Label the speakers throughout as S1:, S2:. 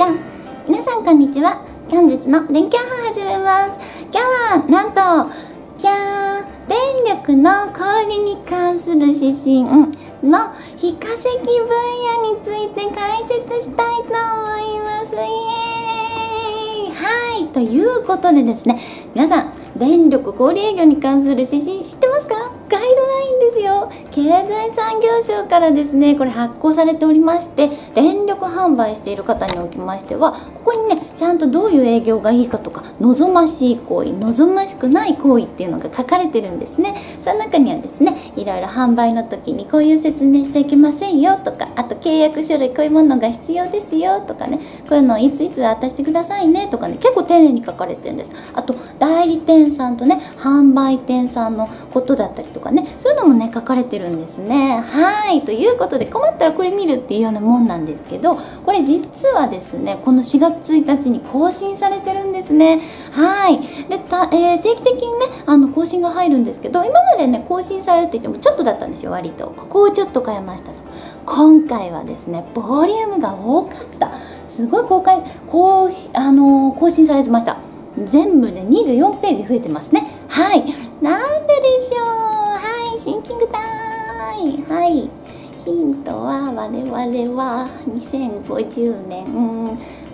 S1: じゃん。皆さんこんにちは。本日の電気予報始めます。今日はなんとじゃーん電力の小売に関する指針の非化石分野について解説したいと思います。イエーイ。はい。ということでですね皆さん電力小売営業に関する指針知ってますか？経済産業省からですねこれ発行されておりまして電力販売している方におきましてはここにねちゃんとどういう営業がいいかとか望ましい行為望ましくない行為っていうのが書かれてるんですね。その中にはですねいろいろ販売の時にこういう説明しちゃいけませんよとかあと契約書類こういうものが必要ですよとかねこういうのをいついつ渡してくださいねとかね結構丁寧に書かれてるんです。あと代理店さんとね販売店さんのことだったりとかねそういうのもね書かれてるんですね。はい。ということで困ったらこれ見るっていうようなもんなんですけどこれ実はですねこの4月1日に更新されてるんですね。はい。でた、えー、定期的にねあの更新が入るんですけど今までね更新されるって言ってもちょっとだったんですよ割と。ここをちょっと変えましたと。今回はですねボリュームが多かった。すごい公開こうあのー、更新されてました。全部で24ページ増えてますね。はい。なんででしょう。はい。シンキングタイム。はい。ヒントは我々は2050年。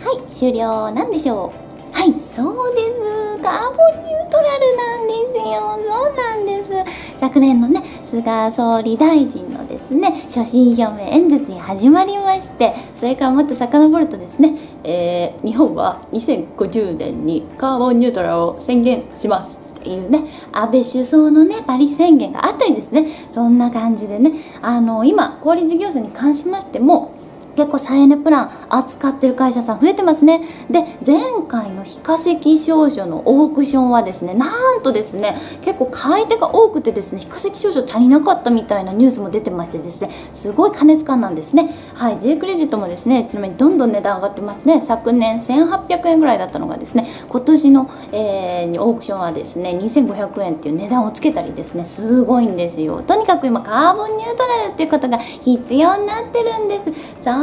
S1: はい終了なんでしょう。はいそうです。カーボンニュートラルなんですよ。そうなんです。昨年のね菅総理大臣のですね所信表明演説に始まりましてそれからもっと遡るとですね、えー、日本は2050年にカーボンニュートラルを宣言します。っていうね安倍首相のねパリ宣言があったりですね。そんな感じでねあの今小売事業者に関しましても結構再エネプラン扱ってる会社さん増えてますね。で前回の非化石証書のオークションはですねなんとですね結構買い手が多くてですね非化石証書足りなかったみたいなニュースも出てましてですねすごい過熱感なんですね。はい J クレジットもですねちなみにどんどん値段上がってますね。昨年1800円ぐらいだったのがですね今年の、えー、オークションはですね2500円っていう値段をつけたりですねすごいんですよ。とにかく今カーボンニュートラルっていうことが必要になってるんです。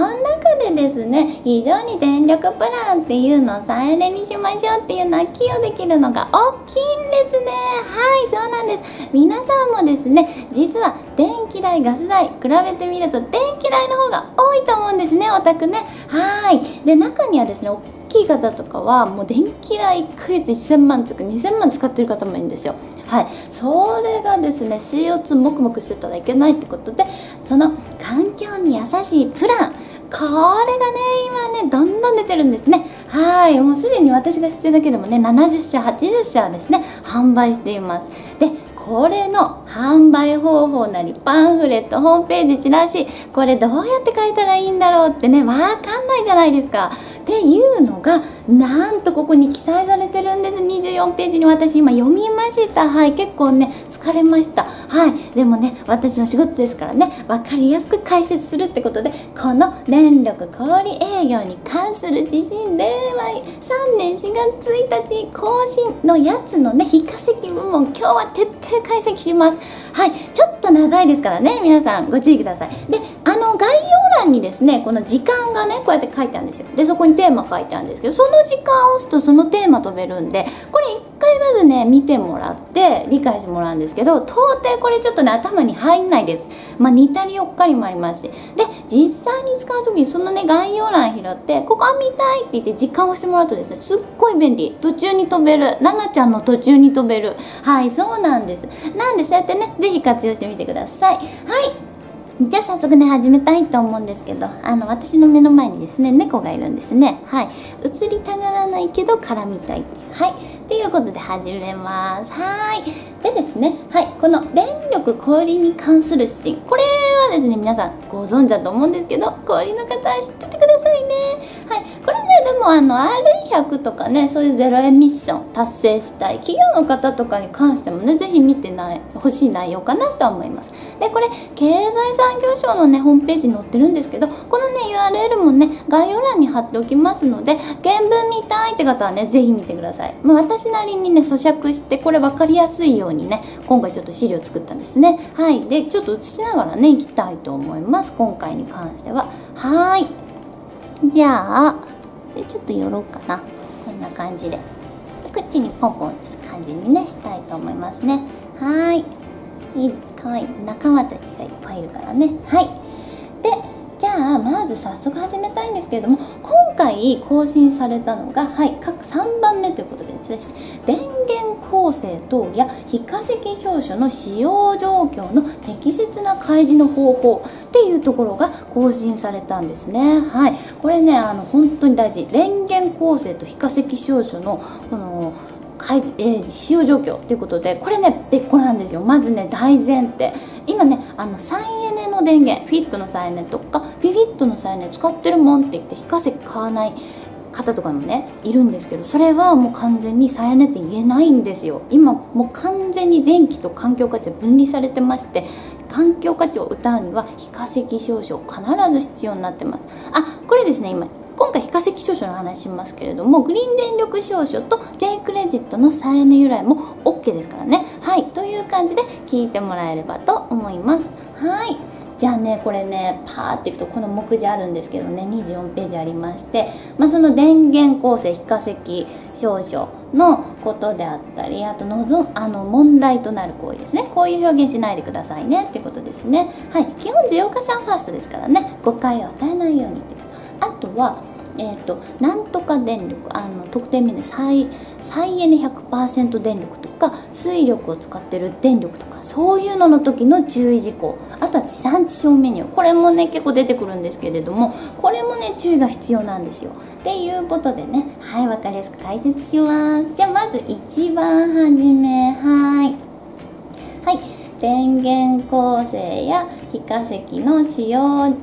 S1: の中でですね非常に電力プランっていうのを再エネにしましょうっていうのは寄与できるのが大きいんですね。はいそうなんです。皆さんもですね実は電気代ガス代比べてみると電気代の方が多いと思うんですねお宅ね。はい。で中にはですね大きい方とかはもう電気代1ヶ月1000万とか2000万使ってる方もいるんですよ。はい。それがですね CO2 もくもくしてたらいけないってことでその環境に優しいプランこれがね今ねどんどん出てるんですね。はいもうすでに私が知ってるだけでもね70社80社ですね販売しています。でこれの販売方法なりパンフレットホームページチラシこれどうやって書いたらいいんだろうってねわかんないじゃないですか。っていうのがなんとここに記載されてるんです。24ページに私今読みました。はい結構ね疲れました。はいでもね私の仕事ですからね分かりやすく解説するってことでこの電力小売営業に関する指針令和3年4月1日更新のやつのね非化石部門今日は徹底解析します。はいちょっと長いですからね皆さんご注意ください。であの概要欄にですねこの時間がねこうやって書いてあるんですよ。でそこにテーマ書いてあるんですけどその時間を押すとそのテーマ飛べるんでこれ一回まずね見てもらって理解してもらうんですけど到底これちょっとね頭に入んないです。まあ似たりよっかりもありますし。で実際に使う時にそのね概要欄拾ってここは見たいって言って時間を押してもらうとですねすっごい便利。途中に飛べる。ななちゃんの途中に飛べる。はいそうなんです。なんでそうやってね是非活用してみてください。はい。じゃあ早速ね始めたいと思うんですけどあの私の目の前にですね猫がいるんですね。はい。映りたがらないけど絡みたいはい。ということで始めます。はい。でですね。はい。この電力小売に関する指針これはですね皆さんご存知だと思うんですけど小売の方は知っててくださいね。はい。これねでもあの RE100 とかねそういうゼロエミッション達成したい企業の方とかに関してもね是非見てない欲しい内容かなとは思います。でこれ経済産業省のねホームページに載ってるんですけどこのね URL もね概要欄に貼っておきますので原文見たいって方はね是非見てください、まあ、私なりにね咀嚼してこれ分かりやすいようにね今回ちょっと資料作ったんですね。はい。でちょっと写しながらねいきたいと思います。今回に関しては。はい。じゃあちょっと寄ろうかな。こんな感じで。口にポンポン打つ感じにねしたいと思いますね。はい。いいかわいい。仲間たちがいっぱいいるからね。はい。でじゃあまず早速始めたいんですけれども今回更新されたのがはい各3番目ということでですね。電源構成等や非化石証書の使用状況の適切な開示の方法っていうところが更新されたんですね。はい。これねあの本当に大事。電源構成と非化石証書のこの開示、えー、使用状況ということでこれね別個なんですよ。まずね大前提。今ねあの再エネの電源フィットの再エネとかフィフィットの再エネ使ってるもんって言って非化石買わない方とかもねいるんですけどそれはもう完全に再エネって言えないんですよ。今もう完全に電気と環境価値は分離されてまして環境価値を謳うには非化石証書必ず必要になってます。あこれですね今今回非化石証書の話しますけれどもグリーン電力証書と J クレジットの再エネ由来も OK ですからね。はいという感じで聞いてもらえればと思います。はい。じゃあねこれねパーっていくとこの目次あるんですけどね。24ページありまして、まあ、その電源構成非化石証書のことであったりあとのぞあの問題となる行為ですね。こういう表現しないでくださいね。っていうことですね。はい。基本需要加算ファーストですからね。誤解を与えないようにあとはえーと、なんとか電力あの特定面で再再エネ100%電力とか水力を使ってる電力とかそういうのの時の注意事項あとは地産地消メニュー。これもね結構出てくるんですけれどもこれもね注意が必要なんですよ。っていうことでねはい分かりやすく解説します。じゃあまず一番初め。はい。はい。電源構成や非化石の使用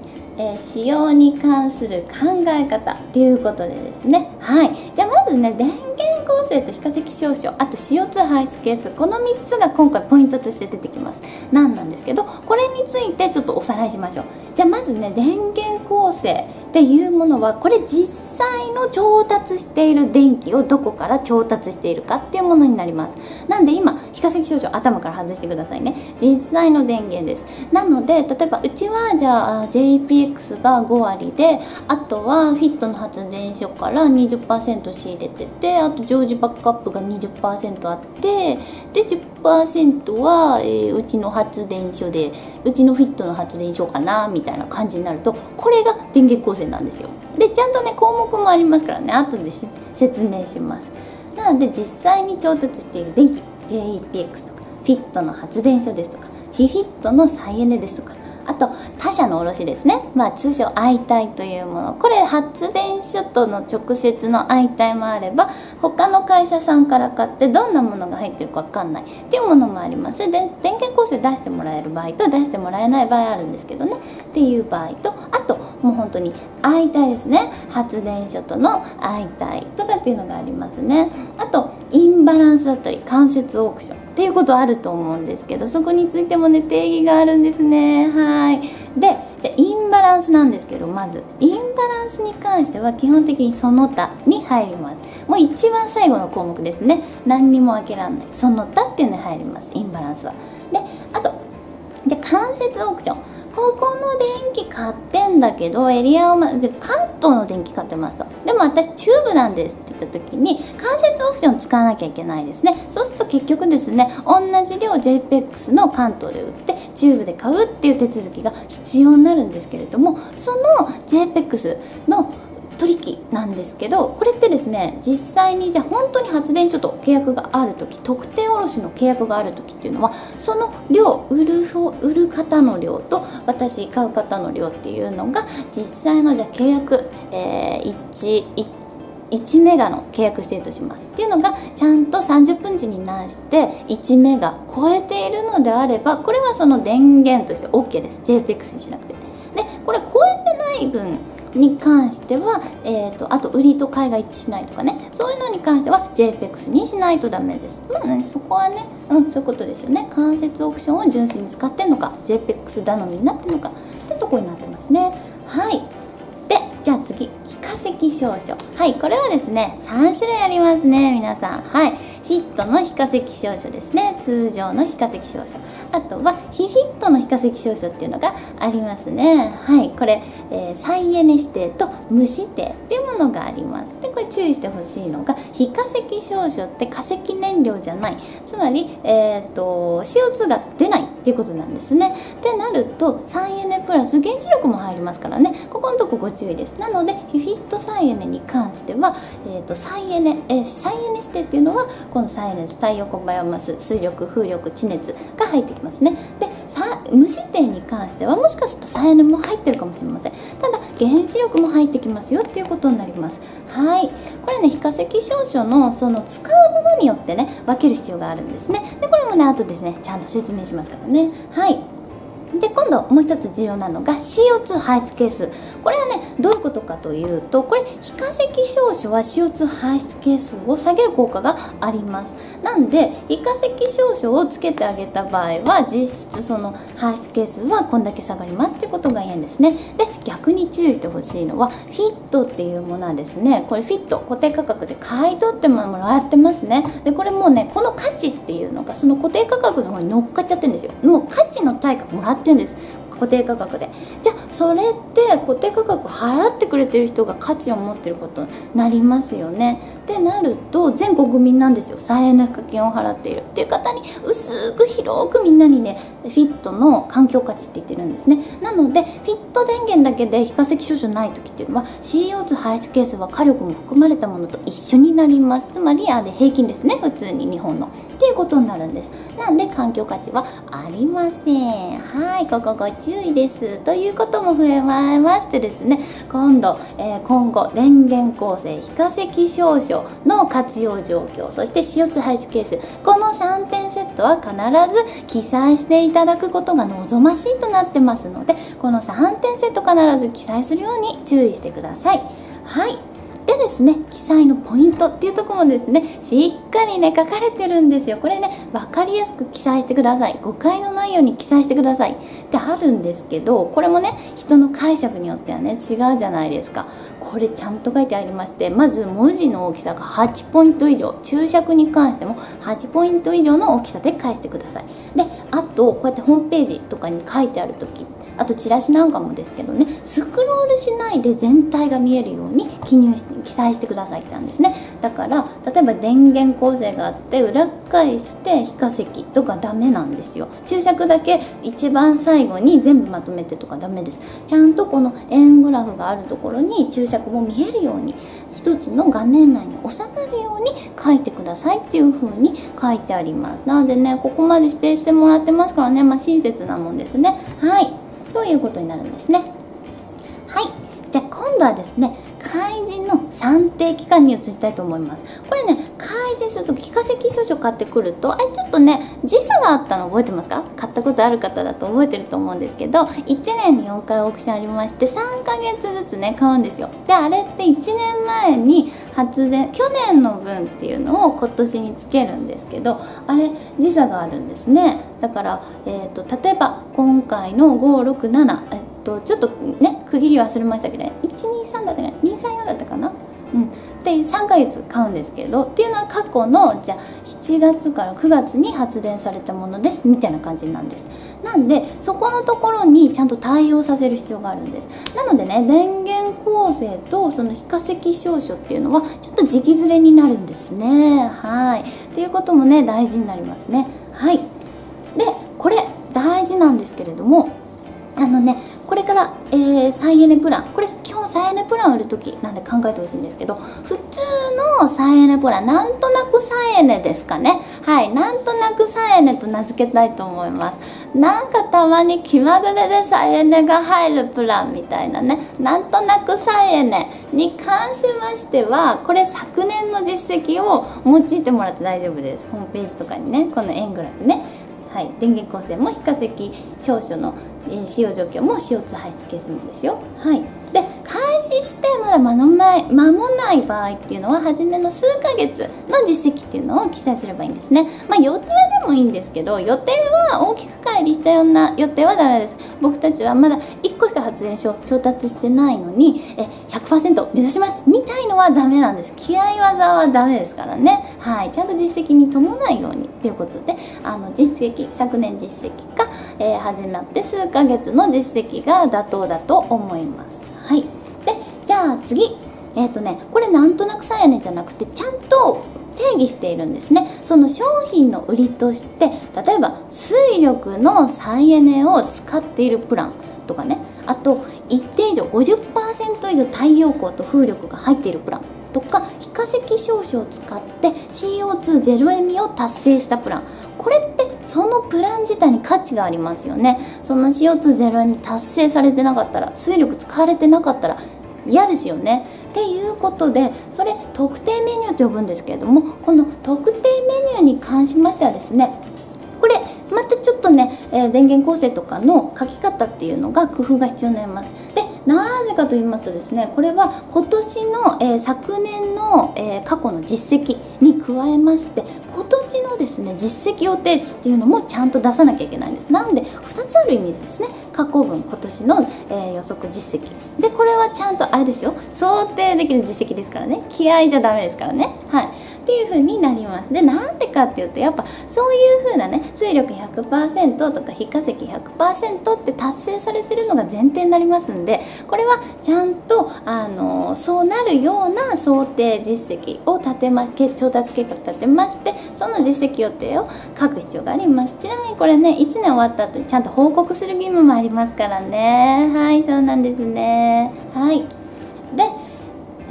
S1: えー、使用に関する考え方っていうことでですね。はい。じゃあまずね電源構成と非化石少々あと CO2 排出係数この3つが今回ポイントとして出てきます。何なんですけどこれについてちょっとおさらいしましょう。じゃあまずね電源構成っていうものはこれ実際の調達している電気をどこから調達しているかっていうものになります。なんで今非化石証書頭から外してくださいね。実際の電源です。なので例えばうちはじゃあ JPX が5割であとはフィットの発電所から20%仕入れててあと常時バックアップが20%あってで10%は、えー、うちの発電所でうちのフィットの発電所かなみたいな。たいな感じになるとこれが電源構成なんですよ。でちゃんとね項目もありますからね。後で説明します。なので実際に調達している電気 JEPX とかフィットの発電所ですとかフィフィットの再エネですとかあと他社の卸ですね、まあ、通称相対というもの。これ発電所との直接の相対もあれば他の会社さんから買ってどんなものが入ってるか分かんない。っていうものもあります。で電源構成出してもらえる場合と出してもらえない場合あるんですけどね。っていう場合とあともう本当に相対ですね。発電所との相対とかっていうのがありますね。あとインバランスだったり間接オークション。っていうことあると思うんですけどそこについてもね定義があるんですね。はい。でじゃインバランスなんですけどまずインバランスに関しては基本的にその他に入ります。もう一番最後の項目ですね。何にも分けられない。その他っていうのに入ります。インバランスは。であとじゃあ間接オークション。ここの電気買ってんだけどエリアを、ま、関東の電気買ってますとでも私チューブなんですって言った時に間接オークション使わなきゃいけないですね。そうすると結局ですね同じ量 JPEX の関東で売ってチューブで買うっていう手続きが必要になるんですけれどもその JPEX の取引なんですけどこれってですね実際にじゃあ本当に発電所と契約がある時特定卸の契約がある時っていうのはその量売る売る方の量と私買う方の量っていうのが実際のじゃあ契約、えー、1, 1 1メガの契約してるとします。っていうのがちゃんと30分時になして1メガ超えているのであればこれはその電源として OK です。JPEX にしなくて。でこれ超えてない分に関しては、えーと、あと売りと買いが一致しないとかね。そういうのに関しては JPEX にしないとダメです。まあねそこはねうんそういうことですよね。間接オプションを純粋に使ってんのか JPEX 頼みになってるのかってとこになってますね。はい。でじゃあ次非化石証書はいこれはですね3種類ありますね皆さん。はい。フィットの非化石証書ですね。通常の非化石証書あとは非フィットの非化石証書っていうのがありますね。はい。これ、えー、再エネ指定と無指定っていうものがあります。でこれ注意してほしいのが非化石証書って化石燃料じゃない。つまり、えーと、CO2 が出ないっていうことなんですね。ってなると再エネプラス原子力も入りますからね。ここのとこご注意です。なのでフィット再エネに関しては、えーと、再エネ、えー、再エネ指定っていうのはこのサイレンス太陽光バイオマス水力風力地熱が入ってきますね。で無視点に関してはもしかすると再エネも入ってるかもしれません。ただ原子力も入ってきますよっていうことになります。はい。これね非化石証書のその使うものによってね分ける必要があるんですね。でこれもねあとですねちゃんと説明しますからね。はい。で今度もう一つ重要なのが CO2 排出係数これはねどういうことかというとこれ非化石証書は CO2 排出係数を下げる効果があります。なんで非化石証書をつけてあげた場合は実質その排出係数はこんだけ下がりますってことが言えんですね。で逆に注意してほしいのはフィットっていうものはですねこれフィット固定価格で買い取ってもらってますね。でこれもうねこの価値っていうのがその固定価格の方に乗っかっちゃってるんですよ。もう価値の対価もらってんです。固定価格で。じゃあそれって固定価格を払ってくれてる人が価値を持ってることになりますよね。ってなると全国民なんですよ。再エネ課金を払っている。っていう方に薄く広くみんなにねフィットの環境価値って言ってるんですね。なのでフィット電源だけで非化石少々ない時っていうのは CO2 排出係数は火力も含まれたものと一緒になります。つまりあれ平均ですね。普通に日本の。っていうことになるんです。なんで環境価値はありません。はいここご注意です。ということも増えましてですね。今度、えー、今後電源構成非化石少々の活用状況そして CO2 排出係数この3点セットは必ず記載していいただくことが望ましいとなってますのでこの3点セット必ず記載するように注意してください。はい。でですね記載のポイントっていうところもですねしっかりね書かれてるんですよ。これね分かりやすく記載してください。誤解のないように記載してください。ってあるんですけどこれもね人の解釈によってはね違うじゃないですか。これちゃんと書いてありましてまず文字の大きさが8ポイント以上。注釈に関しても8ポイント以上の大きさで返してください。であとこうやってホームページとかに書いてある時あとチラシなんかもですけどねスクロールしないで全体が見えるように記入して記載してくださいってなんですね。だから例えば電源構成があって裏返して非化石とかダメなんですよ。注釈だけ一番最後に全部まとめてとかダメです。ちゃんとこの円グラフがあるところに注釈も見えるように一つの画面内に収まるように書いてくださいっていう風に書いてあります。なのでねここまで指定してもらってますからねまあ親切なもんですね。はい。ということになるんですね。はい。じゃあ今度はですね開示の算定期間に移りたいと思います。これね開示すると非化石証書買ってくるとあれちょっとね時差があったの覚えてますか？買ったことある方だと覚えてると思うんですけど1年に4回オークションありまして3ヶ月ずつね買うんですよ。であれって1年前に発電去年の分っていうのを今年につけるんですけどあれ時差があるんですね。だから、えーと、例えば今回の567えっとちょっとね区切り忘れましたけど、ね、123だったかな？234だったかな？うん、で3ヶ月買うんですけどっていうのは過去のじゃあ7月から9月に発電されたものですみたいな感じなんです。なんでそこのところにちゃんと対応させる必要があるんです。なのでね電源構成とその非化石証書っていうのはちょっと時期ずれになるんですね。はい。っていうこともね大事になりますね。はい。でこれ大事なんですけれどもあのねこれから、えー、再エネプラン。これ今日再エネプラン売る時なんで考えてほしいんですけど普通の再エネプランなんとなく再エネですかね。はいなんとなく再エネと名付けたいと思います。なんかたまに気まぐれで再エネが入るプランみたいなね。なんとなく再エネに関しましてはこれ昨年の実績を用いてもらって大丈夫です。ホームページとかにねこの円グラフね。はい、電源構成も非化石少々の、使用状況も CO2 排出係数もですよ。はい、で開始してまだ間の前間もない場合っていうのは初めの数ヶ月の実績っていうのを記載すればいいんですね。まあ、予定でもいいんですけど予定は大きく乖離したような予定はダメです。僕たちはまだ1個しか発電所調達してないのにえ100%目指しますみたいのはダメなんです。気合技はダメですからね。はい、ちゃんと実績に伴うようにということであの実績昨年実績が、えー、始まって数ヶ月の実績が妥当だと思います。はい、でじゃあ次。えっ、ー、とねこれなんとなく再エネじゃなくてちゃんと定義しているんですね。その商品の売りとして例えば水力の再エネを使っているプランとかね。あと一定以上50%以上太陽光と風力が入っているプラン。とか非化石証書を使って CO2 ゼロエミを達成したプラン。これってそのプラン自体に価値がありますよね。その CO2 ゼロエミ達成されてなかったら水力使われてなかったら嫌ですよね。っていうことでそれ特定メニューと呼ぶんですけれどもこの特定メニューに関しましてはですねこれまたちょっとね、え、電源構成とかの書き方っていうのが工夫が必要になります。でなぜかと言いますとですねこれは今年の、えー、昨年の、えー、過去の実績に加えまして今年のですね実績予定値っていうのもちゃんと出さなきゃいけないんです。なので2つある意味ですね過去分今年の、えー、予測実績。でこれはちゃんとあれですよ想定できる実績ですからね。気合じゃダメですからね。はい。っていう風になります。でなんでかっていうとやっぱそういう風なね水力100%とか非化石100%って達成されてるのが前提になりますんでこれはちゃんとあのそうなるような想定実績を立てまけ調達計画立てましてその実績予定を書く必要があります。ちなみにこれね1年終わった後にちゃんと報告する義務もありますからね。はいそうなんですね。はい。で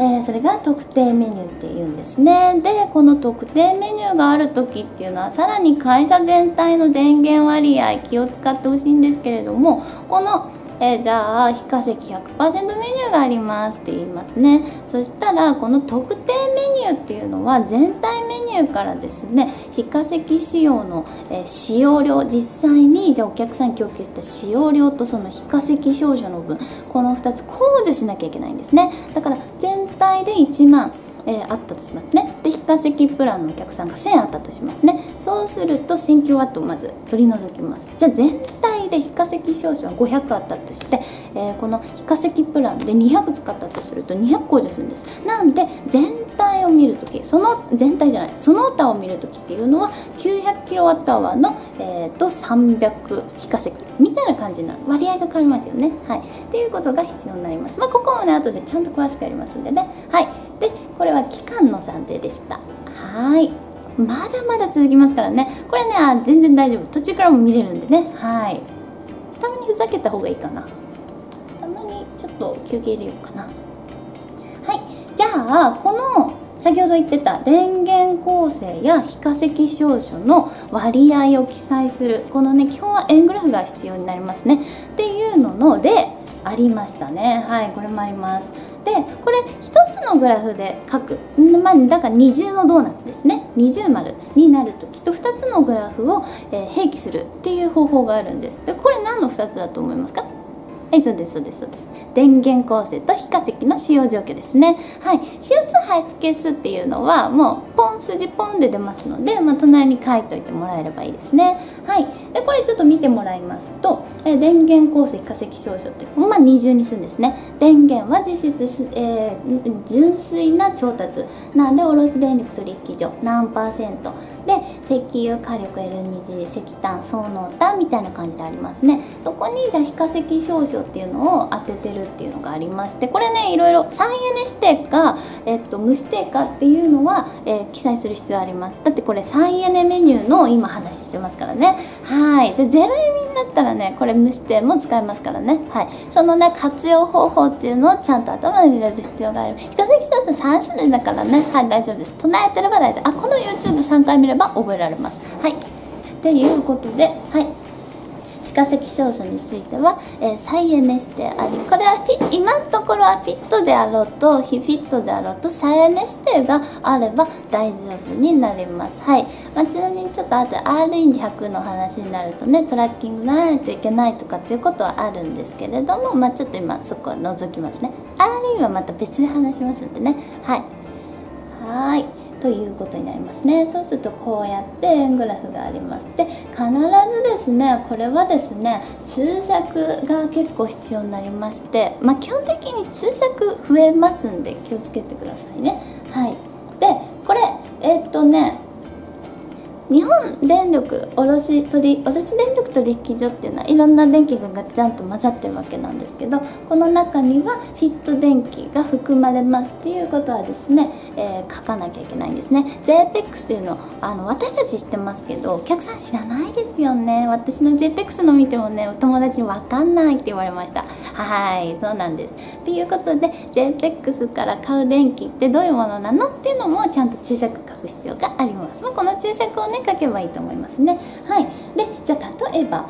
S1: えー、それが特定メニューっていうんですね。でこの特定メニューがある時っていうのはさらに会社全体の電源割合気を使ってほしいんですけれどもこのえー、じゃあ非化石100%メニューがありますって言いますね。そしたらこの特定メニューっていうのは全体メニューからですね非化石使用の、えー、使用量実際にじゃあお客さんに供給した使用量とその非化石少女の分この2つ控除しなきゃいけないんですね。だから全体で1万えー、あったとしますね。で非化石プランのお客さんが1000あったとしますね。そうすると 1000kW をまず取り除きます。じゃあ全体で非化石少々は500あったとして、えー、この非化石プランで200使ったとすると200控除するんです。なんで全体を見るときその全体じゃないその他を見るときっていうのは 900kWh の、えーと、300非化石みたいな感じになる。割合が変わりますよね。はい。っていうことが必要になります。まあここもね後でちゃんと詳しくやりますんでね。はい。でこれは期間の算定でした。はい。まだまだ続きますからね。これね全然大丈夫。途中からも見れるんでね。はい。たまにふざけた方がいいかな。たまにちょっと休憩入れようかな。はい。じゃあこの先ほど言ってた電源構成や非化石証書の割合を記載するこのね基本は円グラフが必要になりますね。っていうのの例ありましたね。はい。これもあります。でこれ1つのグラフで書く、まあ、だから二重のドーナツですね。二重丸になる時と2つのグラフを、えー、併記するっていう方法があるんです。でこれ何の2つだと思いますか？はいそうですそうですそうです。電源構成と非化石の使用状況ですね。はい CO2 排出係数っていうのはもうポン数字ポンで出ますので、まあ、隣に書いといてもらえればいいですね。はいでこれちょっと見てもらいますと、え電源構成非化石少々ってまあ二重にするんですね。電源は実質、えー、純粋な調達。なんで卸電力取引所何パーセント。で石油火力 L2G 石炭ソーノータみたいな感じでありますね。そこにじゃあ非化石少々っていうのを当ててるっていうのがありましてこれねいろいろ再エネ指定か、えっと、無指定かっていうのは、えー、記載する必要あります。だってこれ再エネメニューの今話してますからね。はい。でゼロエミになったらねこれ無指定も使えますからね。はい。そのね活用方法っていうのをちゃんと頭に入れる必要がある。非化石少々3種類だからね。はい大丈夫です。唱えてれば大丈夫。あこの YouTube3 回見れば覚えられます。はい。ということではい。非化石少女については、えー、再エネしてありこれは今のところはフィットであろうと非フィットであろうと再エネ指定があれば大丈夫になります。はい、まあ、ちなみにちょっとあと R インジ100の話になるとねトラッキングならないといけないとかっていうことはあるんですけれどもまあちょっと今そこは除きますね。R インはまた別で話しますんでね。はい。はい。ということになりますね。そうするとこうやって円グラフがありますで必ずですねこれはですね注釈が結構必要になりましてまあ基本的に注釈増えますんで気をつけてくださいね。はい。でこれえー、っとね日本電力卸取卸電力取引所っていうのはいろんな電気がガチャンと混ざってるわけなんですけどこの中にはフィット電気が含まれますっていうことはですね、えー、書かなきゃいけないんですね。JPEX っていうのあの私たち知ってますけどお客さん知らないですよね。私の JPEX の見てもねお友達に分かんないって言われました。はいそうなんです。っていうことで JPEX から買う電気ってどういうものなの？っていうのもちゃんと注釈書く必要があります、まあ、この注釈をね書けばいいと思いますね。はい。でじゃあ例えば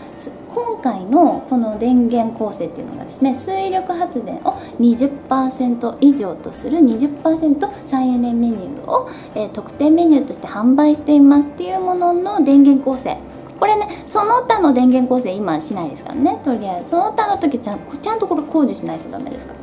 S1: 今回のこの電源構成っていうのがですね水力発電を20%以上とする20%再エネメニューを、えー、特典メニューとして販売していますっていうものの電源構成。これねその他の電源構成今しないですからねとりあえず。その他の時ちゃんちゃんとこれ工事しないとダメですから。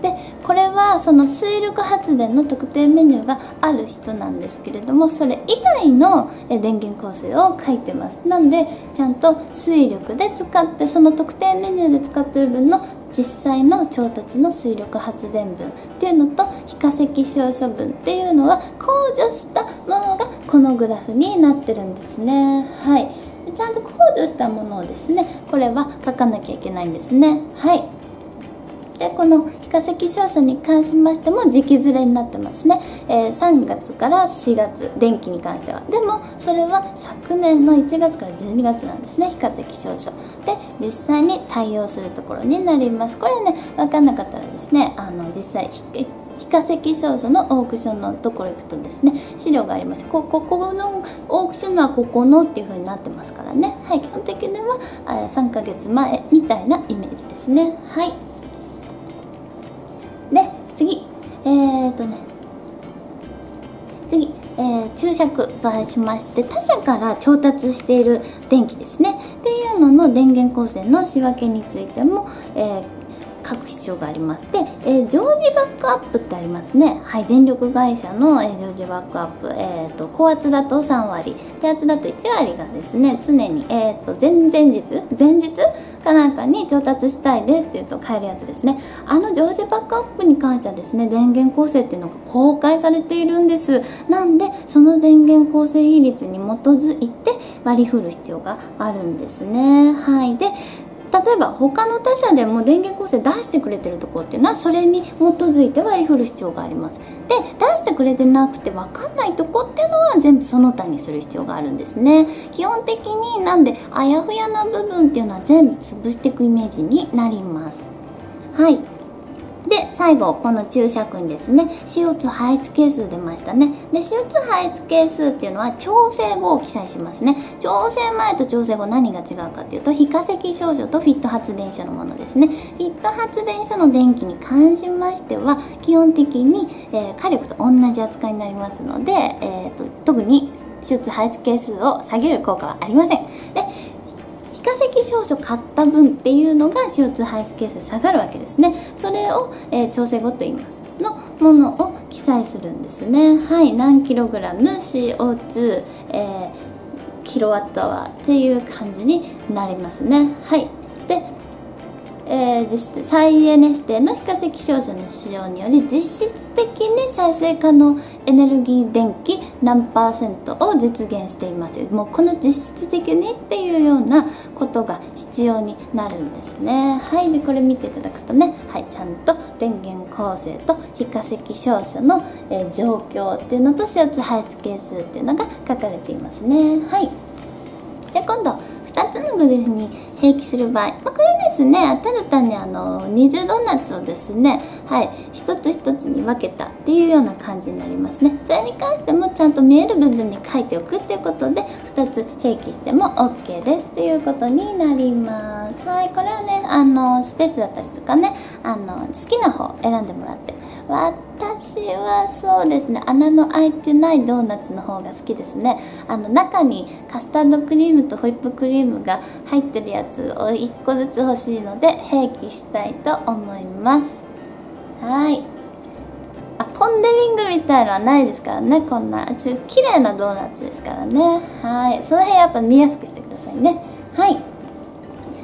S1: でこれはその水力発電の特定メニューがある人なんですけれどもそれ以外の電源構成を書いてます。なんでちゃんと水力で使ってその特定メニューで使ってる分の実際の調達の水力発電分っていうのと非化石証書分っていうのは控除したものがこのグラフになってるんですね。はい。ちゃんと控除したものをですねこれは書かなきゃいけないんですね。はい。でこの非化石証書に関しましても時期ずれになってますね、えー、3月から4月電気に関しては。でもそれは昨年の1月から12月なんですね。非化石証書で実際に対応するところになります。これね分かんなかったらですねあの実際非化石証書のオークションのところ行くとですね資料がありましてこここのオークションのはここのっていう風になってますからね。はい基本的には3ヶ月前みたいなイメージですね。はい。で次。えー、っとね。次、えー、注釈としまして他社から調達している電気ですね。っていうのの電源構成の仕分けについても、えー書く必要がありますで、えー、常時バックアップってありますね。はい電力会社の、えー、常時バックアップ、えーと、高圧だと3割。低圧だと1割がですね常に、えーと、前々日前日かなんかに調達したいですっていうと買えるやつですね。あの常時バックアップに関してはですね電源構成っていうのが公開されているんです。なんでその電源構成比率に基づいて割り振る必要があるんですね。はいで例えば他の他社でも電源構成出してくれてるとこっていうのはそれに基づいては割り振る必要があります。で出してくれてなくて分かんないとこっていうのは全部その他にする必要があるんですね。基本的になんであやふやな部分っていうのは全部潰していくイメージになります。はい。で最後この注釈にですね CO2 排出係数出ましたね。で CO2 排出係数っていうのは調整後を記載しますね。調整前と調整後何が違うかっていうと非化石症状とフィット発電所のものですね。フィット発電所の電気に関しましては基本的に、えー、火力と同じ扱いになりますので、えーと、特に CO2 排出係数を下げる効果はありません。で非化石証書買った分っていうのが CO2 排出係数下がるわけですね。それを、えー、調整後と言いますのものを記載するんですね。はい。何キログラム CO2、えー、キロワットアワーっていう感じになりますね。はい。でえー、実質再エネ指定の非化石証書の使用により実質的に再生可能エネルギー電気何パーセントを実現していますもうこの実質的にっていうようなことが必要になるんですね。はい。でこれ見ていただくとねはいちゃんと電源構成と非化石証書の、えー、状況っていうのと CO2 排出係数っていうのが書かれていますね。はい。で今度2つのグループに併記する場合、まあ、これですね新たにあの二重ドーナツをですねはい一つ一つに分けたっていうような感じになりますね。それに関してもちゃんと見える部分に書いておくっていうことで2つ併記しても OK ですっていうことになります。はいこれはねあのスペースだったりとかねあの好きな方選んでもらって私はそうですね。穴の開いてないドーナツの方が好きですね。あの中にカスタードクリームとホイップクリームが入ってるやつを1個ずつ欲しいので併記したいと思います。はい。あポン・デ・リングみたいのはないですからね。こんなちょ綺麗なドーナツですからね。はい。その辺やっぱ見やすくしてくださいね。はい。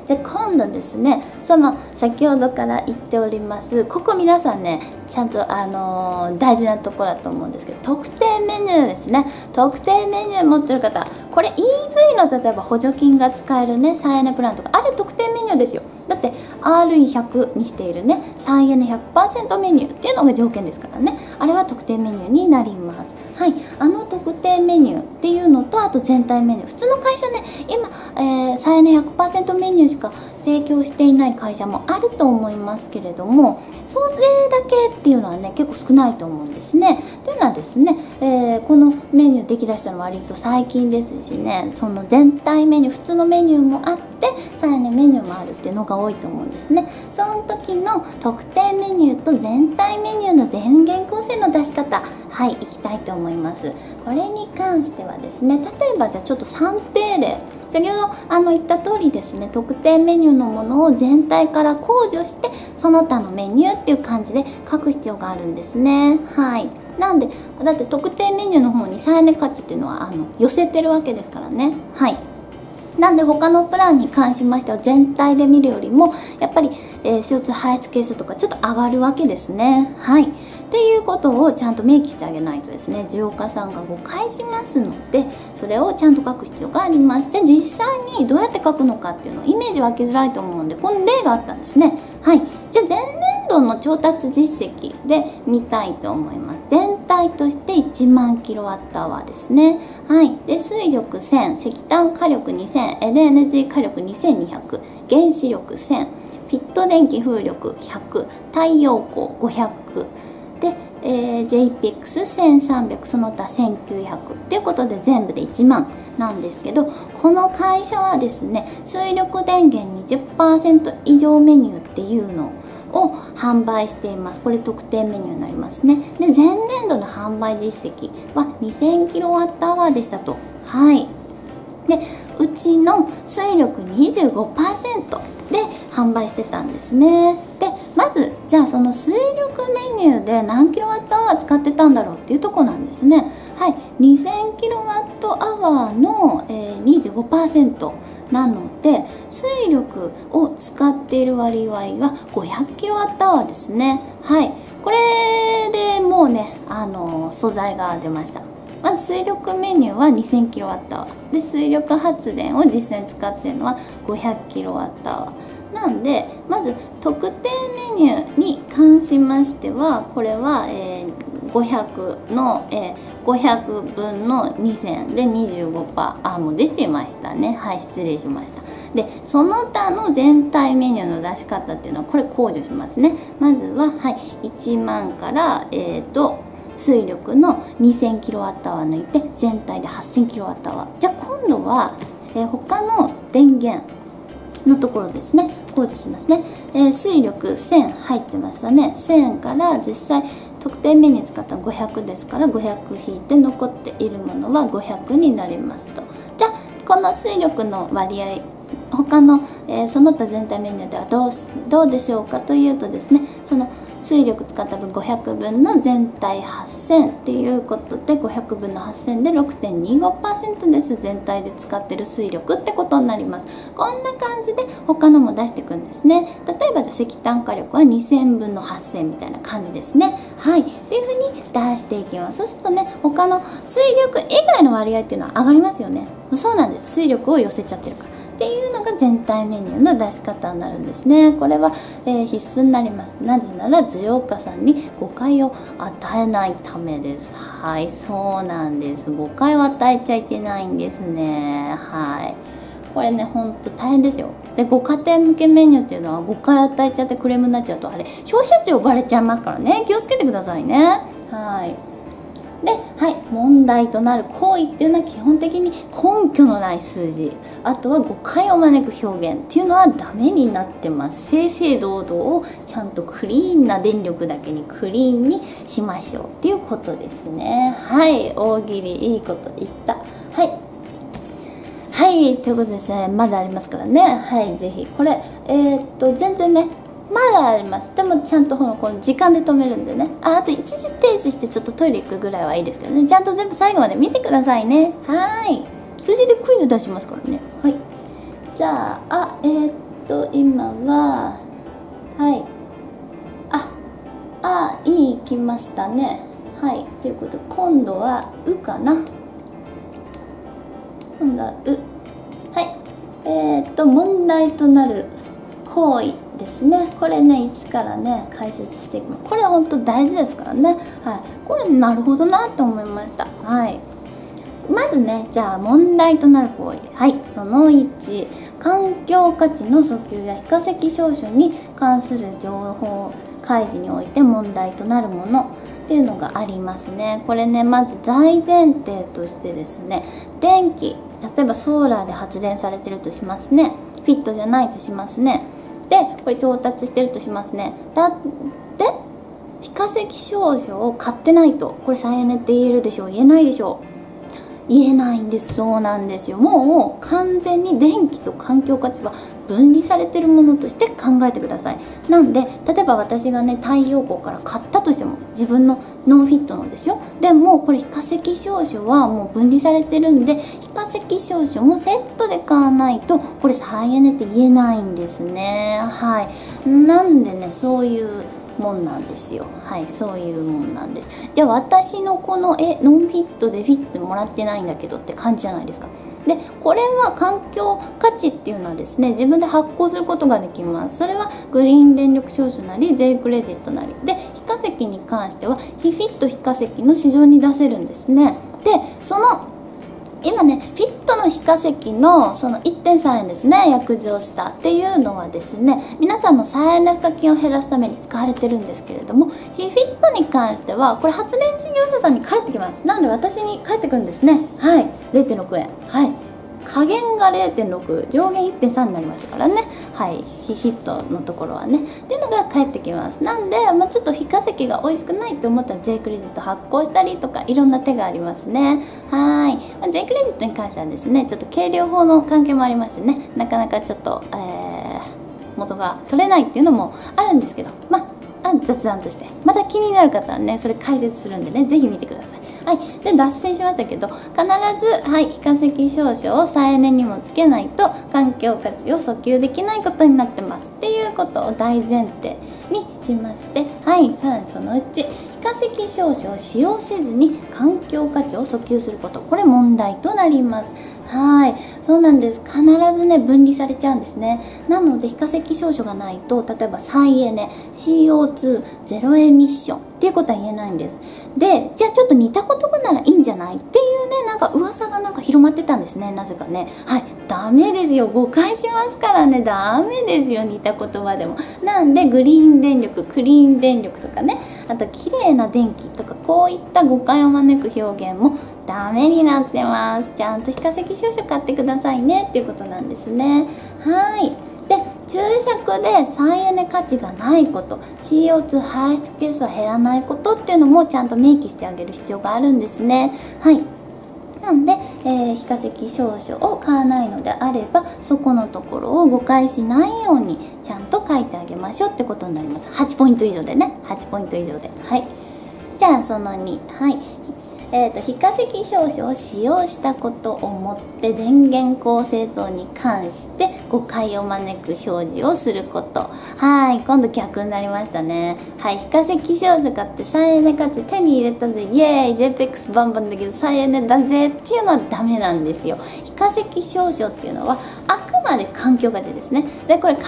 S1: じゃあ今度ですね。その先ほどから言っております。ここ皆さんねちゃんと、あのー、大事なところだと思うんですけど特定メニューですね。特定メニュー持ってる方これ EV の例えば補助金が使えるね再エネプランとかあれ特定メニューですよ。だって RE100 にしているね再エネ100%メニューっていうのが条件ですからね。あれは特定メニューになります。はい。あの特定メニューっていうのとあと全体メニュー。普通の会社ね今、えー、再エネ100%メニューしか提供していない会社もあると思いますけれどもそれだけっていうのはね結構少ないと思うんですね。というのはですね、えー、このメニューできだしたのは割と最近ですしねその全体メニュー普通のメニューもあってさらにメニューもあるっていうのが多いと思うんですね。その時の特定メニューと全体メニューの電源構成の出し方はいいきたいと思います。これに関してはですね例えばじゃあちょっと算定例先ほどあの言った通りですね特定メニューのものを全体から控除してその他のメニューっていう感じで書く必要があるんですね。はい。なんでだって特定メニューの方に再値価値っていうのはあの寄せてるわけですからね。はい。なんで他のプランに関しましては全体で見るよりもやっぱり、え、CO2 排出係数とかちょっと上がるわけですね。はい。っていうことをちゃんと明記してあげないとですね需要家さんが誤解しますのでそれをちゃんと書く必要がありますで実際にどうやって書くのかっていうのをイメージ湧きづらいと思うんでこの例があったんですね。はい。じゃあ前年度の調達実績で見たいと思います。全体として1万 kWh ですね。はい。で水力1000石炭火力 2000LNG 火力2200原子力1000フィット電気風力100太陽光500で、えー、JPEX1300 その他1900っていうことで全部で1万なんですけどこの会社はですね水力電源20%以上メニューっていうのを販売しています。これ特定メニューになりますね。で前年度の販売実績は 2000kWh でしたと。はい。でうちの水力25%で販売してたんですね。でまずじゃあその水力メニューで何キロワットアワー使ってたんだろうっていうとこなんですね。はい。2000キロワットアワーの、えー、25%なので水力を使っている割合が500キロワットアワーですね。はい。これでもうねあの素材が出ました。まず水力メニューは 2000kWh で水力発電を実際に使ってるのは 500kWh なんでまず特定メニューに関しましてはこれは、えー、500の、えー、500分の2000で25%あもう出てましたね。はい失礼しました。でその他の全体メニューの出し方っていうのはこれ控除しますね。まずははい1万からえっ、ー、と水力の 2000kWh 抜いて全体で 8000kWh じゃあ今度は、えー、他の電源のところですね。控除しますね、えー、水力1000入ってましたね。1000から実際特定メニュー使ったの500ですから500引いて残っているものは500になりますと。じゃあこの水力の割合他の、えー、その他全体メニューではどうどうでしょうかというとですねその水力使った分500分の全体8000っていうことで500分の8000で6.25%です。全体で使ってる水力ってことになります。こんな感じで他のも出していくんですね。例えばじゃあ石炭火力は2000分の8000みたいな感じですね。はい。っていう風に出していきます。そうするとね他の水力以外の割合っていうのは上がりますよね。そうなんです。水力を寄せちゃってるから。っていうのが全体メニューの出し方になるんですね。これは、えー、必須になります。なぜなら需要家さんに誤解を与えないためです。はいそうなんです。誤解を与えちゃいけないんですね。はい。これねほんと大変ですよ。でご家庭向けメニューっていうのは誤解与えちゃってクレームになっちゃうとあれ消費者庁呼ばれちゃいますからね。気をつけてくださいね。はい。で、はい、問題となる行為っていうのは基本的に根拠のない数字。あとは誤解を招く表現っていうのはダメになってます。正々堂々をちゃんとクリーンな電力だけにクリーンにしましょうっていうことですね。はい大喜利いいこと言った。はい。はいということですね。まだありますからね。はい。ぜひこれえー、っと全然ねまだあります。でもちゃんとこのこの時間で止めるんでね。ああと一時停止してちょっとトイレ行くぐらいはいいですけどね。ちゃんと全部最後まで見てくださいね。はい。無事でクイズ出しますからね。はい。じゃああえー、っと今ははい。ああいい行きましたね。はい。ということで今度は「う」かな。今度は「う」はい。えー、っと問題となる行為。ですね。これね一からね解説していきますこれは本当大事ですからね。はい。これなるほどなと思いました。はい。まずねじゃあ問題となる行為。はい。その1環境価値の訴求や非化石証書に関する情報。開示において問題となるもの。っていうのがありますね。これねまず大前提としてですね。電気。例えばソーラーで発電されてるとしますね。フィットじゃないとしますね。でこれ調達してるとしますね。だって非化石少女を買ってないと。これ再エネって言えるでしょう？言えないでしょう。言えないんです。そうなんですよ。もう完全に電気と環境価値は分離されてるものとして考えてください。なんで例えば私がね太陽光から買ったとしても自分のノンフィットのですよ。でもこれ非化石証書はもう分離されてるんで非化石証書もセットで買わないとこれ再エネって言えないんですね。はい。なんでねそういうもんなんですよ。はいそういうもんなんです。じゃあ私のこのえノンフィットでフィットもらってないんだけどって感じじゃないですか。でこれは環境価値っていうのはですね自分で発行することができます。それはグリーン電力証書なり J クレジットなり。で非化石に関しては非フィット非化石の市場に出せるんですね。でその今ねフィットの非化石のその1.3円ですね約定したっていうのはですね皆さんの再エネ化金を減らすために使われてるんですけれども非フィットに関してはこれ発電事業者さんに返ってきます。なんで私に返ってくるんですね。はい。0.6円。はい。加減が0.6上限1.3になりましたからね。はい。ヒットのところはね。っていうのが返ってきます。なんで、まあ、ちょっと非化石が美味しくないと思ったら J クレジット発行したりとかいろんな手がありますね。はい、まあ、J クレジットに関してはですねちょっと計量法の関係もありましてね。なかなかちょっと、えー、元が取れないっていうのもあるんですけど。まあ雑談として。また気になる方はねそれ解説するんでね是非見てください。はい、で脱線しましたけど必ず、はい、非化石証書を再エネにもつけないと環境価値を訴求できないことになってますっていうことを大前提にしましてはいさらにそのうち非化石証書を使用せずに環境価値を訴求すること。これ問題となります。はい。そうなんです。必ずね分離されちゃうんですね。なので非化石証書がないと例えば再エネ CO2 ゼロエミッションっていうことは言えないんです。でじゃあちょっと似た言葉ならいいんじゃないっていうねなんか噂がなんか広まってたんですねなぜかね。はい。ダメですよ。誤解しますからね。ダメですよ。似た言葉でも。なんでグリーン電力クリーン電力とかね。あと綺麗な電気とかこういった誤解を招く表現もダメになってます。ちゃんと非化石証書買ってくださいね。っていうことなんですね。はい。で注釈で再エネ価値がないこと。CO2 排出係数は減らないことっていうのもちゃんと明記してあげる必要があるんですね。はい。なんで、えー、非化石証書を買わないのであればそこのところを誤解しないようにちゃんと書いてあげましょうってことになります。8ポイント以上でね。8ポイント以上で。はい。じゃあその2はい。えーと、非化石証書を使用したことをもって電源構成等に関して誤解を招く表示をすること。はい今度逆になりましたね。はい非化石証書買って再エネ価値手に入れたぜ。イエーイ JPEX バンバンだけど再エネだぜっていうのはダメなんですよ。非化石証書っていうのはあくまで環境価値ですね。でこれ考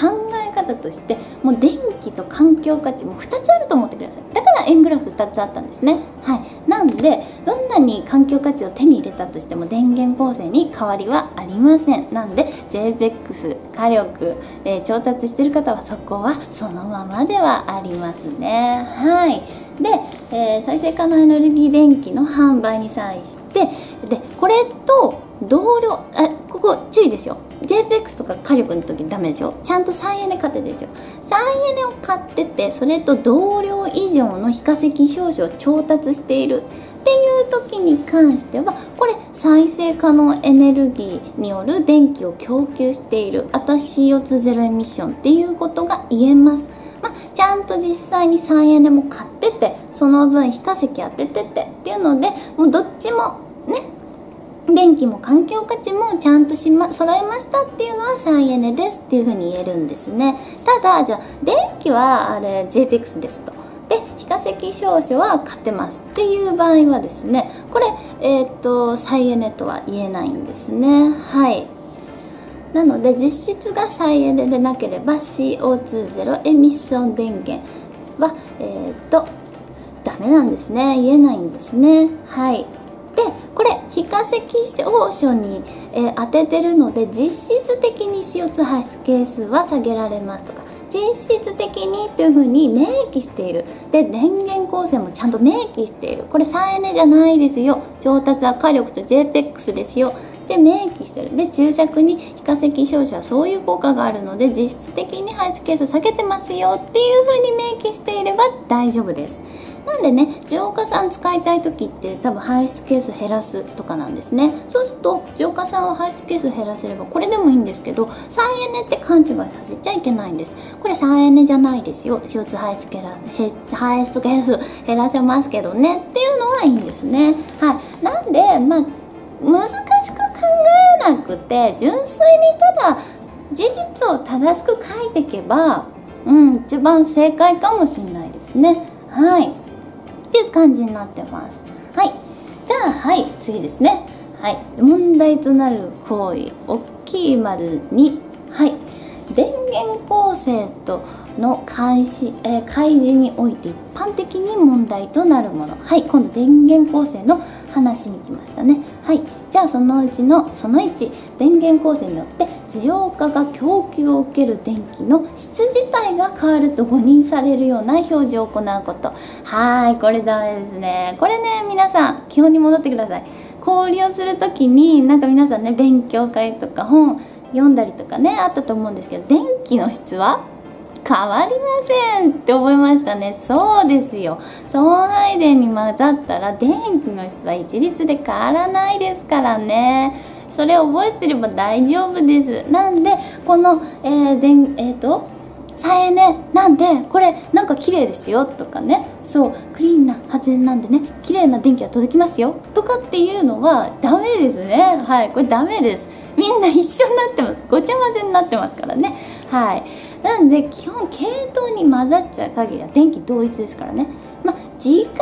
S1: え方としてもう電気と環境価値も2つあると思ってください。だから円グラフ2つあったんですね。はい。なんでどんなに環境価値を手に入れたとしても電源構成に変わりはありません。なんで JPEX 火力、えー、調達してる方はそこはそのままではありますね。はい。で、えー、再生可能エネルギー電気の販売に際してでこれと同量えここ注意ですよ。JPEX とか火力の時ダメですよちゃんと再エネ買ってるですよ再エネを買っててそれと同量以上の非化石証書を調達している。っていう時に関してはこれ再生可能エネルギーによる電気を供給している。あとは CO2 ゼロエミッションっていうことが言えます。まあ、ちゃんと実際に再エネも買っててその分非化石当てててっていうのでもうどっちもね電気も環境価値もちゃんとしま揃えましたっていうのは再エネですっていうふうに言えるんですね。ただじゃあ電気はあれ JPEX ですと。で非化石証書は買ってますっていう場合はですねこれえっ、と再エネとは言えないんですね。はい。なので実質が再エネでなければ CO2-0 エミッション電源はえっ、とダメなんですね。言えないんですね。はい。でこれ非化石証書に、えー、当ててるので実質的に CO2 排出係数は下げられますとか実質的にっていうふうに明記している。で電源構成もちゃんと明記している。これ再エネじゃないですよ。調達は火力と JPEX ですよ。で明記してる。で注釈に非化石証書はそういう効果があるので実質的に排出係数下げてますよっていうふうに明記していれば大丈夫です。なんでね浄化酸使いたい時って多分排出係数減らすとかなんですね。そうすると浄化酸は排出係数減らせればこれでもいいんですけど再エネって勘違いさせちゃいけないんです。これ再エネじゃないですよ。CO2 排出排出係数減らせますけどね。っていうのはいいんですね。はい。なんでまあ難しく考えなくて純粋にただ事実を正しく書いていけばうん一番正解かもしれないですね。はい。っていう感じになってます。はい。じゃあはい。次ですね。はい。問題となる行為。大きい丸2はい。電源構成との開始、えー、開示において一般的に問題となるもの。はい。今度電源構成の話に来ましたね。はい。じゃあそのうちのその1電源構成によって需要家が供給を受ける電気の質自体が変わると誤認されるような表示を行うこと。はーいこれダメですね。これね皆さん基本に戻ってください交流する時になんか皆さんね勉強会とか本読んだりとかねあったと思うんですけど電気の質は？変わりませんって思いましたね。そうですよ。送配電に混ざったら電気の質は一律で変わらないですからね。それ覚えてれば大丈夫です。なんでこの、えー、電えっ、ー、と再エネ。なんでこれなんか綺麗ですよとかね。そうクリーンな発電なんでね。綺麗な電気が届きますよ。とかっていうのはダメですね。はいこれダメです。みんな一緒になってます。ごちゃ混ぜになってますからね。はい。なんで基本系統に混ざっちゃう限りは電気同一ですからね。まあ自家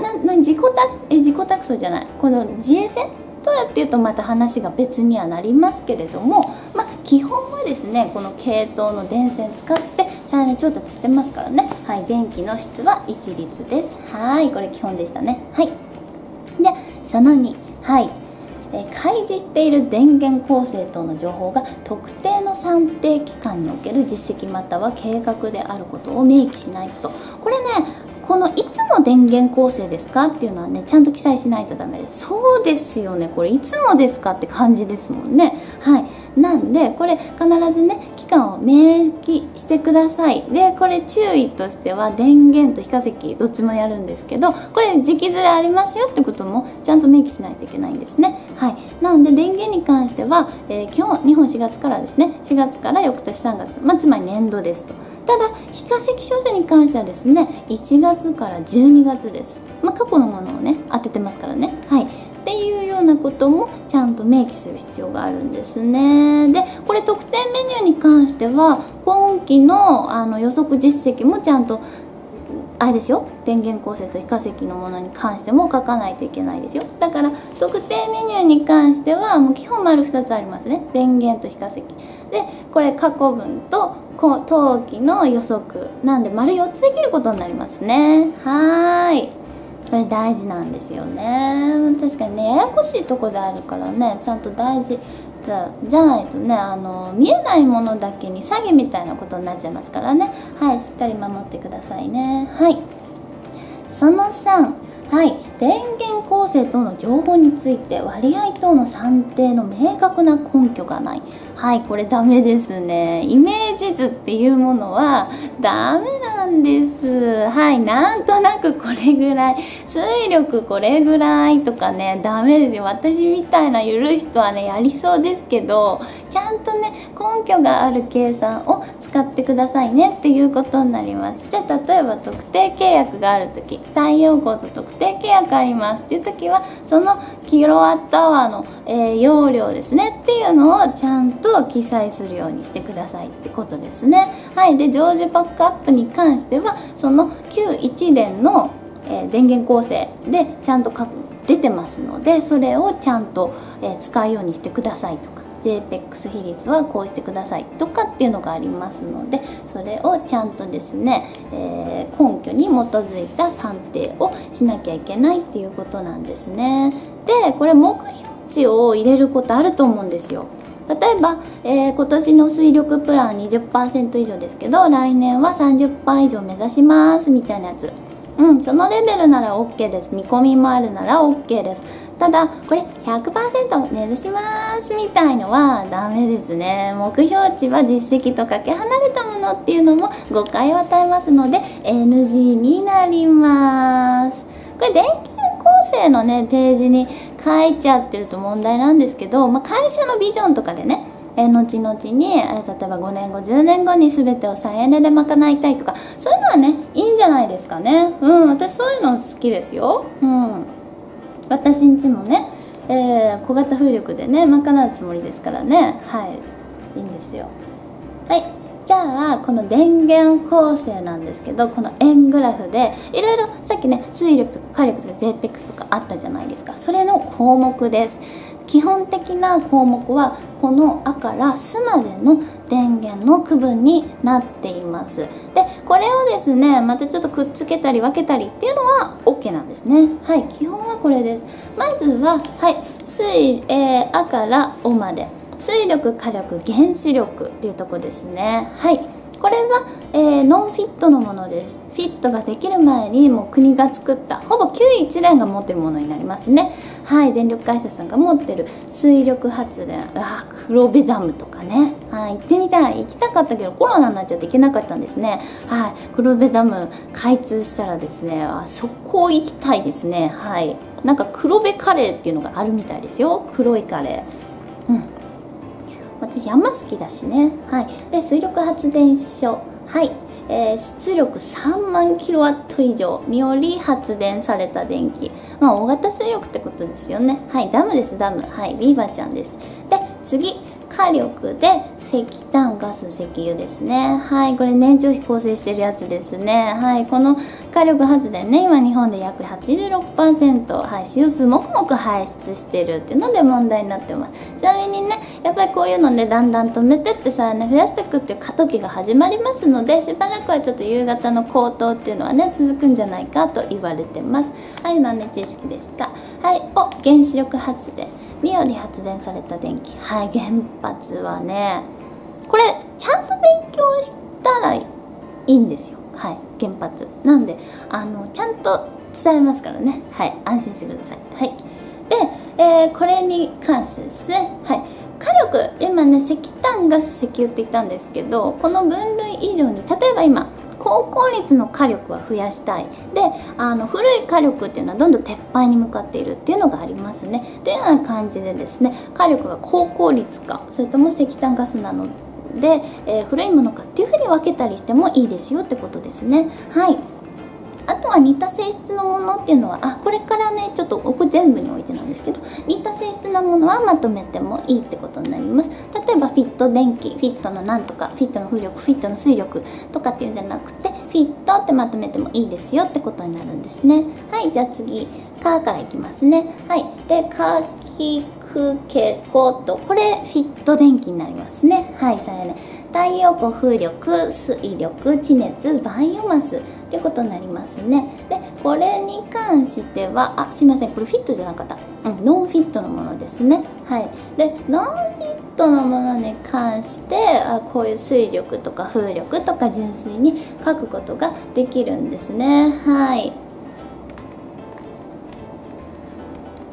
S1: なな自己タえ自己託送じゃない。この自衛線とやっていうとまた話が別にはなりますけれども、まあ、基本はですねこの系統の電線使って再エネ調達してますからね。はい電気の質は一律です。はいこれ基本でしたね。はい。でその2はい。開示している電源構成等の情報が特定の算定期間における実績または計画であることを明記しないこと。これねこのいつの電源構成ですかっていうのはねちゃんと記載しないとダメです。そうですよね。これいつのですかって感じですもんね。はい。なんでこれ必ずね期間を明記してください。でこれ注意としては電源と非化石どっちもやるんですけどこれ時期ずれありますよってこともちゃんと明記しないといけないんですね。はい。なので電源に関しては、えー、基本日本4月からですね。4月から翌年3月、まあ、つまり年度ですと。ただ非化石少女に関してはですね1月から12月です、まあ、過去のものをね当ててますからね。はい。っていうようなこともちゃんと明記する必要があるんですね。でこれ特典メニューに関しては今期のあの予測実績もちゃんとあれですよ。電源構成と非化石のものに関しても書かないといけないですよ。だから特定メニューに関してはもう基本丸2つありますね。電源と非化石。でこれ過去分と冬季の予測。なんで丸4つできることになりますね。はい。これ大事なんですよね。確かにねややこしいとこであるからねちゃんと大事じゃじゃないとねあの見えないものだけに詐欺みたいなことになっちゃいますからね。はいしっかり守ってくださいね。はい。その3はい。電源構成等の情報について割合等の算定の明確な根拠がない。はいこれダメですね。イメージ図っていうものはダメなんです。はいなんとなくこれぐらい。水力これぐらいとかねダメです。よ私みたいな緩い人はねやりそうですけどちゃんとね根拠がある計算を使ってくださいねっていうことになります。じゃあ例えば特定契約がある時太陽光と特定契約ありますっていう時はそのキロワットアワーの、えー、容量ですねっていうのをちゃんと記載するようにしてくださいってことですね。はい。で常時バックアップに関してはその旧一連の、えー、電源構成でちゃんと出てますのでそれをちゃんと、えー、使うようにしてくださいとか JPEX 比率はこうしてくださいとかっていうのがありますのでそれをちゃんとですね、えー、根拠に基づいた算定をしなきゃいけないっていうことなんですね。でこれ目標値を入れることあると思うんですよ。例えば、えー、今年の水力プラン20%以上ですけど来年は30%以上目指しますみたいなやつ。うんそのレベルなら OK です。見込みもあるなら OK です。ただこれ100%目指しますみたいのはダメですね。目標値は実績とかけ離れたものっていうのも誤解を与えますので NG になります。これ電気構成のねページに書いちゃってると問題なんですけど、まあ、会社のビジョンとかでねえ後々に、え例えば5年後10年後に全てを再エネで賄いたいとかそういうのはねいいんじゃないですかね。うん私そういうの好きですよ。うん。私んちもね、えー、小型風力でね賄うつもりですからね。はい。いいんですよ。はい。じゃあこの電源構成なんですけどこの円グラフでいろいろさっきね水力とか火力とか JPEX とかあったじゃないですか。それの項目です。基本的な項目はこの「あ」から「す」までの電源の区分になっています。でこれをですねまたちょっとくっつけたり分けたりっていうのは OK なんですね。はい基本はこれです。まずははい水、えー、あからおまで。水力火力原子力っていうとこですね。はい。これは、えー、ノンフィットのものです。フィットができる前にもう国が作ったほぼ旧一連が持ってるものになりますね。はい。電力会社さんが持ってる水力発電あ黒部ダムとかね。はい。行ってみたい。行きたかったけどコロナになっちゃって行けなかったんですね。はい。黒部ダム開通したらですねあそこ行きたいですね。はい。なんか黒部カレーっていうのがあるみたいですよ。黒いカレー。うん。私山好きだしね。はい。で水力発電所。はい、えー、出力3万 kW 以上により発電された電気。まあ大型水力ってことですよね。はい。ダムですダム。はい。ビーバーちゃんです。で次。火力で石炭ガス石油ですね。はいこれ燃焼費構成してるやつですね。はいこの火力発電ね今日本で約86%、はい、CO2 もくもく排出してるっていうので問題になってます。ちなみにねやっぱりこういうのでだんだん止めてってさね増やしていくっていう過渡期が始まりますのでしばらくはちょっと夕方の高騰っていうのはね続くんじゃないかと言われてます。はい豆知識でした。はいお原子力発電。により発電された電気。はい原発はね。これちゃんと勉強したらいいんですよ。はい原発。なんであのちゃんと伝えますからね。はい安心してください。はい。で、えー、これに関してですね。はい。火力今ね石炭ガス石油って言ったんですけどこの分類以上に例えば今高効率の火力は増やしたい。であの古い火力っていうのはどんどん撤廃に向かっているっていうのがありますね。というような感じでですね火力が高効率かそれとも石炭ガスなので、えー、古いものかっていうふうに分けたりしてもいいですよってことですね。はい。あとは似た性質のものっていうのはあこれからねちょっとこ全部においてなんですけど似た性質なものはまとめてもいいってことになります。例えばフィット電気フィットのなんとかフィットの風力フィットの水力とかっていうんじゃなくてフィットってまとめてもいいですよってことになるんですね。はいじゃあ次「カー」からいきますね。はいで「カーキクケコとこれフィット電気になりますね。はいさやね太陽光風力水力地熱バイオマス。っていうことになりますね。でこれに関してはあすいませんこれフィットじゃなかった、うん、ノンフィットのものですね。はい。でノンフィットのものに関してあこういう水力とか風力とか純粋に書くことができるんですね。はい。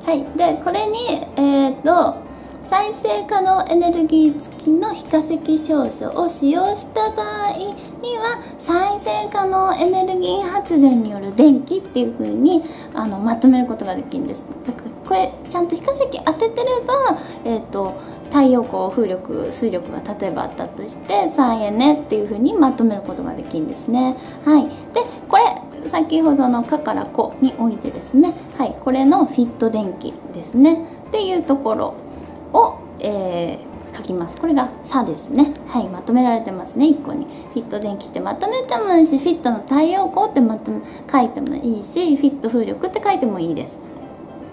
S1: はい。でこれにえっ、ー、と再生可能エネルギー付きの非化石証書を使用した場合には再生可能エネルギー発電による電気っていう風にあにまとめることができるんです。だからこれちゃんと非化石当ててれば、えーと、太陽光風力水力が例えばあったとして再エネっていう風にまとめることができるんですね。はい。でこれ先ほどの「か」から「こ」においてですね。はい。これのフィット電気ですね。っていうところ。を、えー、書きます。これが「さ」ですね。はいまとめられてますね。1個に。フィット電気ってまとめてもいいしフィットの太陽光ってまとめ書いてもいいしフィット風力って書いてもいいです。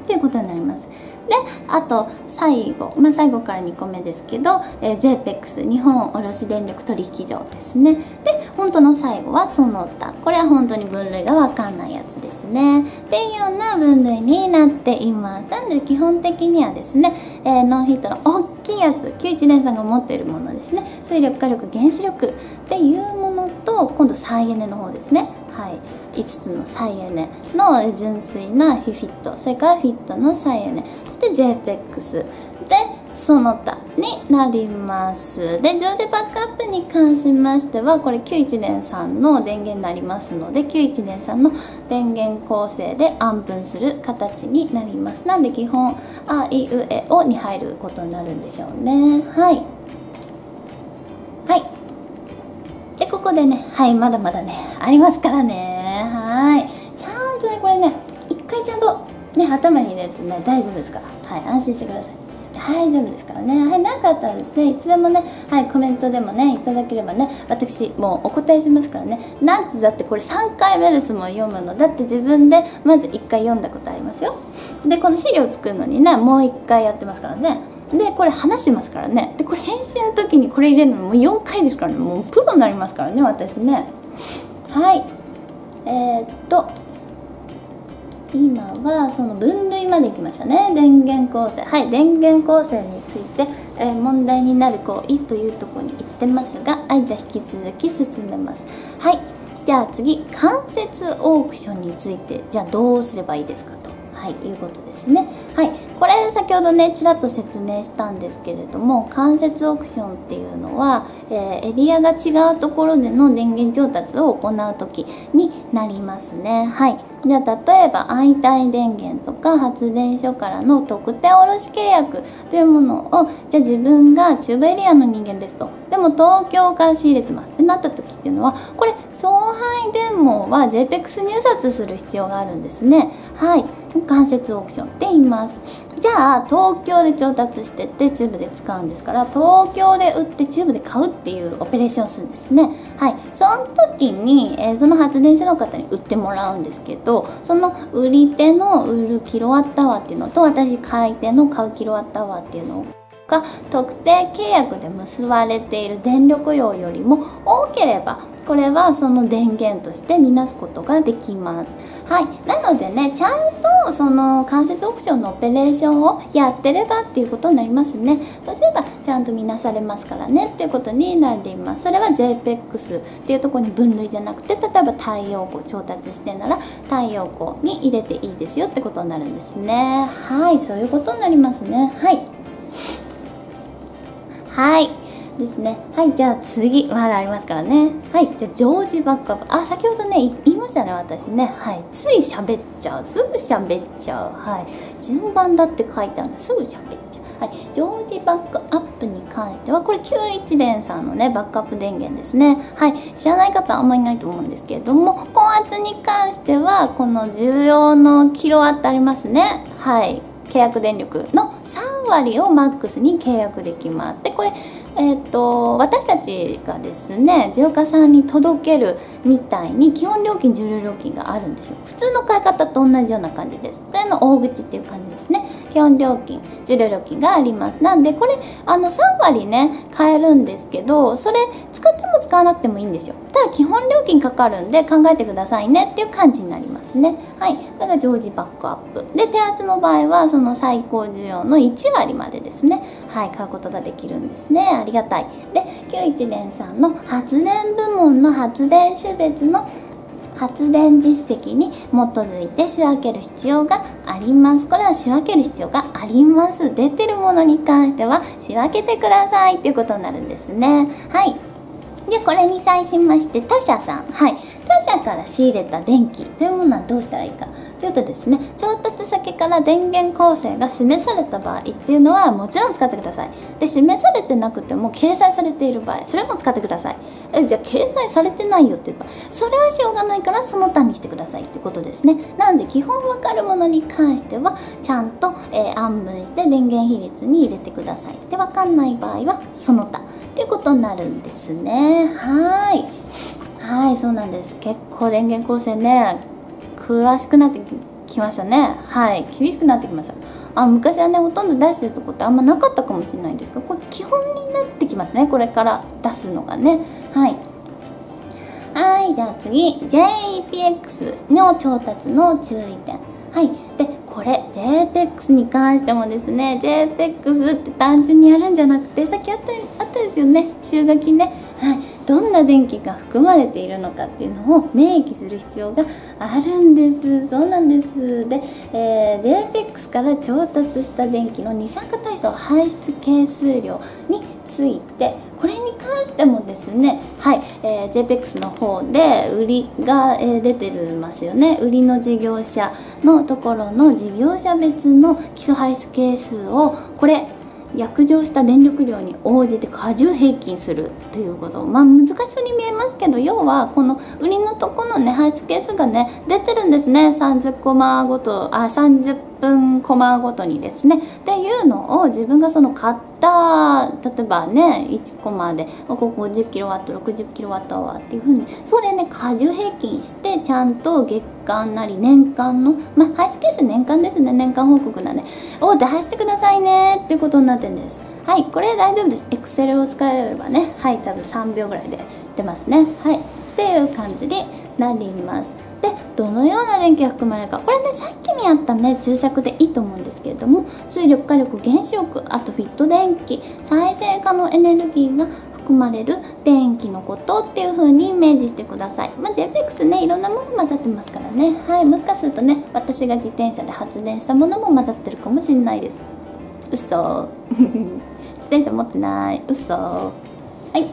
S1: っていうことになります。であと最後、まあ、最後から2個目ですけど、えー、JPEX 日本卸電力取引所ですね。で本当の最後はその他。これは本当に分類が分かんないやつですね。っていうような分類になっています。なので基本的にはですね、えー、ノンヒットの大きいやつ91年さんが持っているものですね。水力火力原子力っていうものと今度再エネの方ですね。はい。5つの再エネの純粋なフィフィット。それからフィットの再エネ。そして JPEX でその他になります。で常時バックアップに関しましてはこれ9 1さんの電源になりますので9 1さんの電源構成で安分する形になります。なんで基本あいうえおに入ることになるんでしょうね。はい。はい。でここでねはいまだまだねありますからね。はい。ちゃんとねこれね一回ちゃんとね頭に入れるとね大丈夫ですから。はい安心してください。大丈夫ですからね。はいなかったらですねいつでもねはいコメントでもねいただければね私もうお答えしますからね。なんつだってこれ3回目ですもん読むの。だって自分でまず1回読んだことありますよ。でこの資料作るのにねもう1回やってますからね。でこれ話しますからね。でこれ編集の時にこれ入れるのもう4回ですからね。もうプロになりますからね私ね。はい。えー、っと今はその分類までいきましたね。電源構成。はい電源構成について、えー、問題になる行為というところに行ってますがはいじゃあ引き続き進めます。はいじゃあ次間接オークションについてじゃあどうすればいいですかと。はいいうことですね。はいこれ先ほどねちらっと説明したんですけれども間接オークションっていうのは、えー、エリアが違うところでの電源調達を行う時になりますね。はい。じゃあ例えば相対電源とか発電所からの特定卸契約というものをじゃあ自分が中部エリアの人間ですと。でも東京から仕入れてます。ってなった時っていうのはこれ送配電網は JPEX 入札する必要があるんですね。はい。間接オークションって言います。じゃあ東京で調達してってチューブで使うんですから東京で売ってチューブで買うっていうオペレーションをするんですね。はい。その時に、えー、その発電所の方に売ってもらうんですけどその売り手の売るキロワットアワーっていうのと私買い手の買うキロワットアワーっていうのが特定契約で結ばれている電力量よりも多ければこれはその電源として見なすことができます。はい。なのでねちゃんとその間接オプションのオペレーションをやってればっていうことになりますね。そうすればちゃんと見なされますからねっていうことになります。それは JPEX っていうとこに分類じゃなくて例えば太陽光調達してなら太陽光に入れていいですよってことになるんですね。はい。そういうことになりますね。はい。はい。ですね。はいじゃあ次まだありますからね。はいじゃあ常時バックアップ。あ先ほどね言いましたね私ね。はい。つい喋っちゃう。すぐ喋っちゃう。はい。順番だって書いてあるの。すぐ喋っちゃう。はい、常時バックアップに関してはこれ91電さんのねバックアップ電源ですね。はい。知らない方あんまりいないと思うんですけれども高圧に関してはこの重要のキロワットありますね。はい。契約電力の3割をマックスに契約できます。でこれえーと、私たちがですね需要家さんに届けるみたいに基本料金重量料金があるんですよ。普通の買い方と同じような感じです。それの大口っていう感じですね。基本料金重量料金があります。なんでこれあの3割ね買えるんですけどそれ使っても使わなくてもいいんですよ。ただ基本料金かかるんで考えてくださいねっていう感じになりますね。はい。それが常時バックアップ。で手圧の場合はその最高需要の1割までですね。はい。買うことができるんですね。ありがたい。で91年さんの発電部門の発電種別の発電実績に基づいて仕分ける必要があります。これは仕分ける必要があります。出てるものに関しては仕分けてくださいということになるんですね。はい。でこれに際しまして他社さん。はい。他社から仕入れた電気というものはどうしたらいいか。というとですね調達先から電源構成が示された場合っていうのはもちろん使ってください。で示されてなくても掲載されている場合それも使ってください。えじゃあ掲載されてないよっていうかそれはしょうがないからその他にしてくださいってことですね。なので基本わかるものに関してはちゃんと、えー、暗分して電源比率に入れてくださいでわかんない場合はその他っていうことになるんですね。はい。はいそうなんです。結構電源構成ね詳しくなってきましたね。はい。厳しくなってきました。あ昔はねほとんど出してるとこってあんまなかったかもしれないんですがこれ基本になってきますね。これから出すのがね。はい。はい。じゃあ次。JPX の調達の注意点。はい。でこれ JPEX に関してもですね JPEX って単純にやるんじゃなくてさっきあったあったですよね。中書きね。はい。どんな電気が含まれているのかっていうのを明記する必要があるんです。そうなんです。で、えー、JPEX から調達した電気の二酸化炭素排出係数量についてこれに関してもですねはい、えー、JPEX の方で売りが、えー、出てるますよね。売りの事業者のところの事業者別の基礎排出係数をこれ約定した電力量に応じて過重平均するということ。まあ難しそうに見えますけど要はこの売りのとこのね排出係数がね出てるんですね。30コマごとあ30分コマごとにですね。っていうのを自分がその買った例えばね1コマでここ 50kW60kWh っていうふうにそれね荷重平均してちゃんと月間なり年間のまあ排出係数年間ですね。年間報告なんでを出してくださいね。っていうことになってるんです。はいこれ大丈夫です。Excel を使えればね。はい多分3秒ぐらいで出ますね。はい。っていう感じになります。でどのような電気が含まれるかこれねさっきにあったね注釈でいいと思うんですけれども水力火力原子力あとフィット電気再生可能エネルギーが含まれる電気のことっていう風にイメージしてください。まあ、JPEX ね、いろんなもの混ざってますからね。はい、もしかするとね、私が自転車で発電したものも混ざってるかもしれないです。嘘。自転車持ってない。嘘。はい。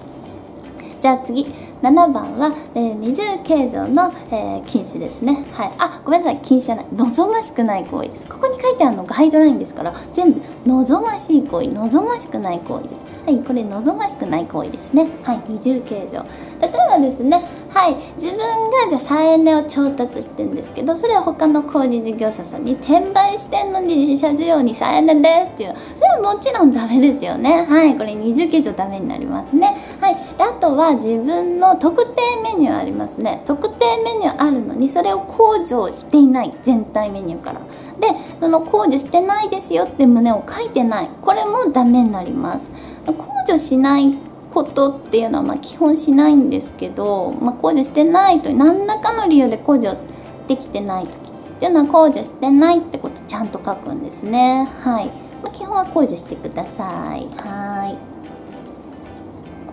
S1: じゃあ次。7番は、えー、二重形状の、えー、禁止ですね。はい。あごめんなさい。禁止じゃない。望ましくない行為です。ここに書いてあるのガイドラインですから全部望ましい行為望ましくない行為です。はいこれ望ましくない行為ですね。はい二重形状例えばですねはい自分がじゃあ再エネを調達してるんですけどそれは他の工事事業者さんに転売してんのに自社需要に再エネですっていう。のそれはもちろんダメですよね。はいこれ二重形状ダメになりますね。はいであとは自分の特定メニューありますね。特定メニューあるのにそれを控除していない全体メニューから。でその控除してないですよって旨を書いてない。これもダメになります。控除しないことっていうのはま基本しないんですけど、まあ、控除してないと何らかの理由で控除できてない時っていうのは控除してないってことちゃんと書くんですね。はい、まあ、基本は控除してください。はい。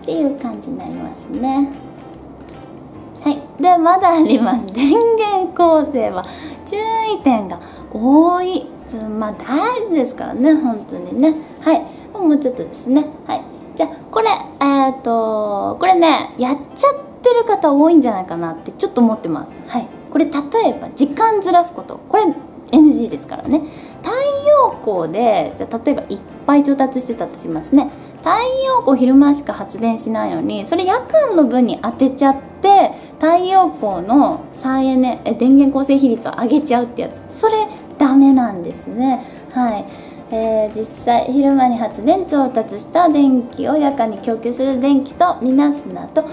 S1: っていう感じになりますね。はい。でまだあります。電源構成は注意点が多い。まあ大事ですからね本当にね。はい。もうちょっとですね。はい。じゃあこれえっ、とこれねやっちゃってる方多いんじゃないかなってちょっと思ってます。はい。これ例えば時間ずらすこと。これ NG ですからね。太陽光でじゃあ例えばいっぱい調達してたとしますね。太陽光昼間しか発電しないのにそれ夜間の分に当てちゃって太陽光の再エネ電源構成比率を上げちゃうってやつ。それダメなんですね。はい。えー、実際昼間に発電調達した電気を夜間に供給する電気とみなすなと異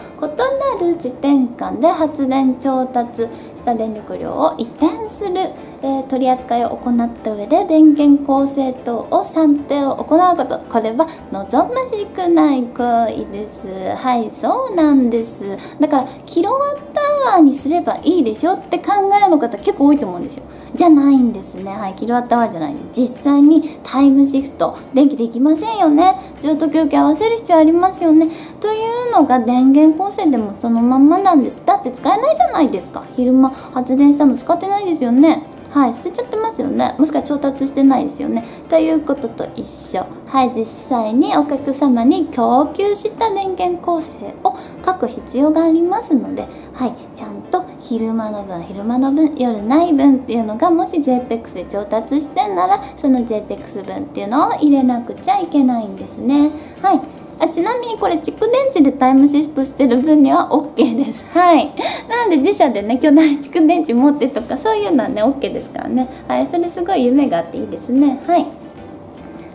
S1: なる時点間で発電調達した電力量を移転する、えー、取り扱いを行った上で電源構成等を算定を行うこと。これは望ましくない行為です。はいそうなんです。だからキロワットワーにすればいいでしょって考えの方結構多いと思うんですよ。じゃないんですね。はいキロワットアワーじゃない実際にタイムシフト電気できませんよね。ずっと休憩合わせる必要ありますよね。というのが電源構成でもそのまんまなんです。だって使えないじゃないですか。昼間発電したの使ってないですよね。はい捨てちゃってますよね。もしくは調達してないですよね。ということと一緒。はい実際にお客様に供給した電源構成を書く必要がありますのではいちゃんと昼間の分昼間の分夜ない分っていうのがもし JPEX で調達してんならその JPEX 分っていうのを入れなくちゃいけないんですね。はい。あちなみにこれ蓄電池でタイムシフトしてる分には OK です。はい。なんで自社でね巨大蓄電池持ってとかそういうのはね OK ですからね。はい。それすごい夢があっていいですね。はい。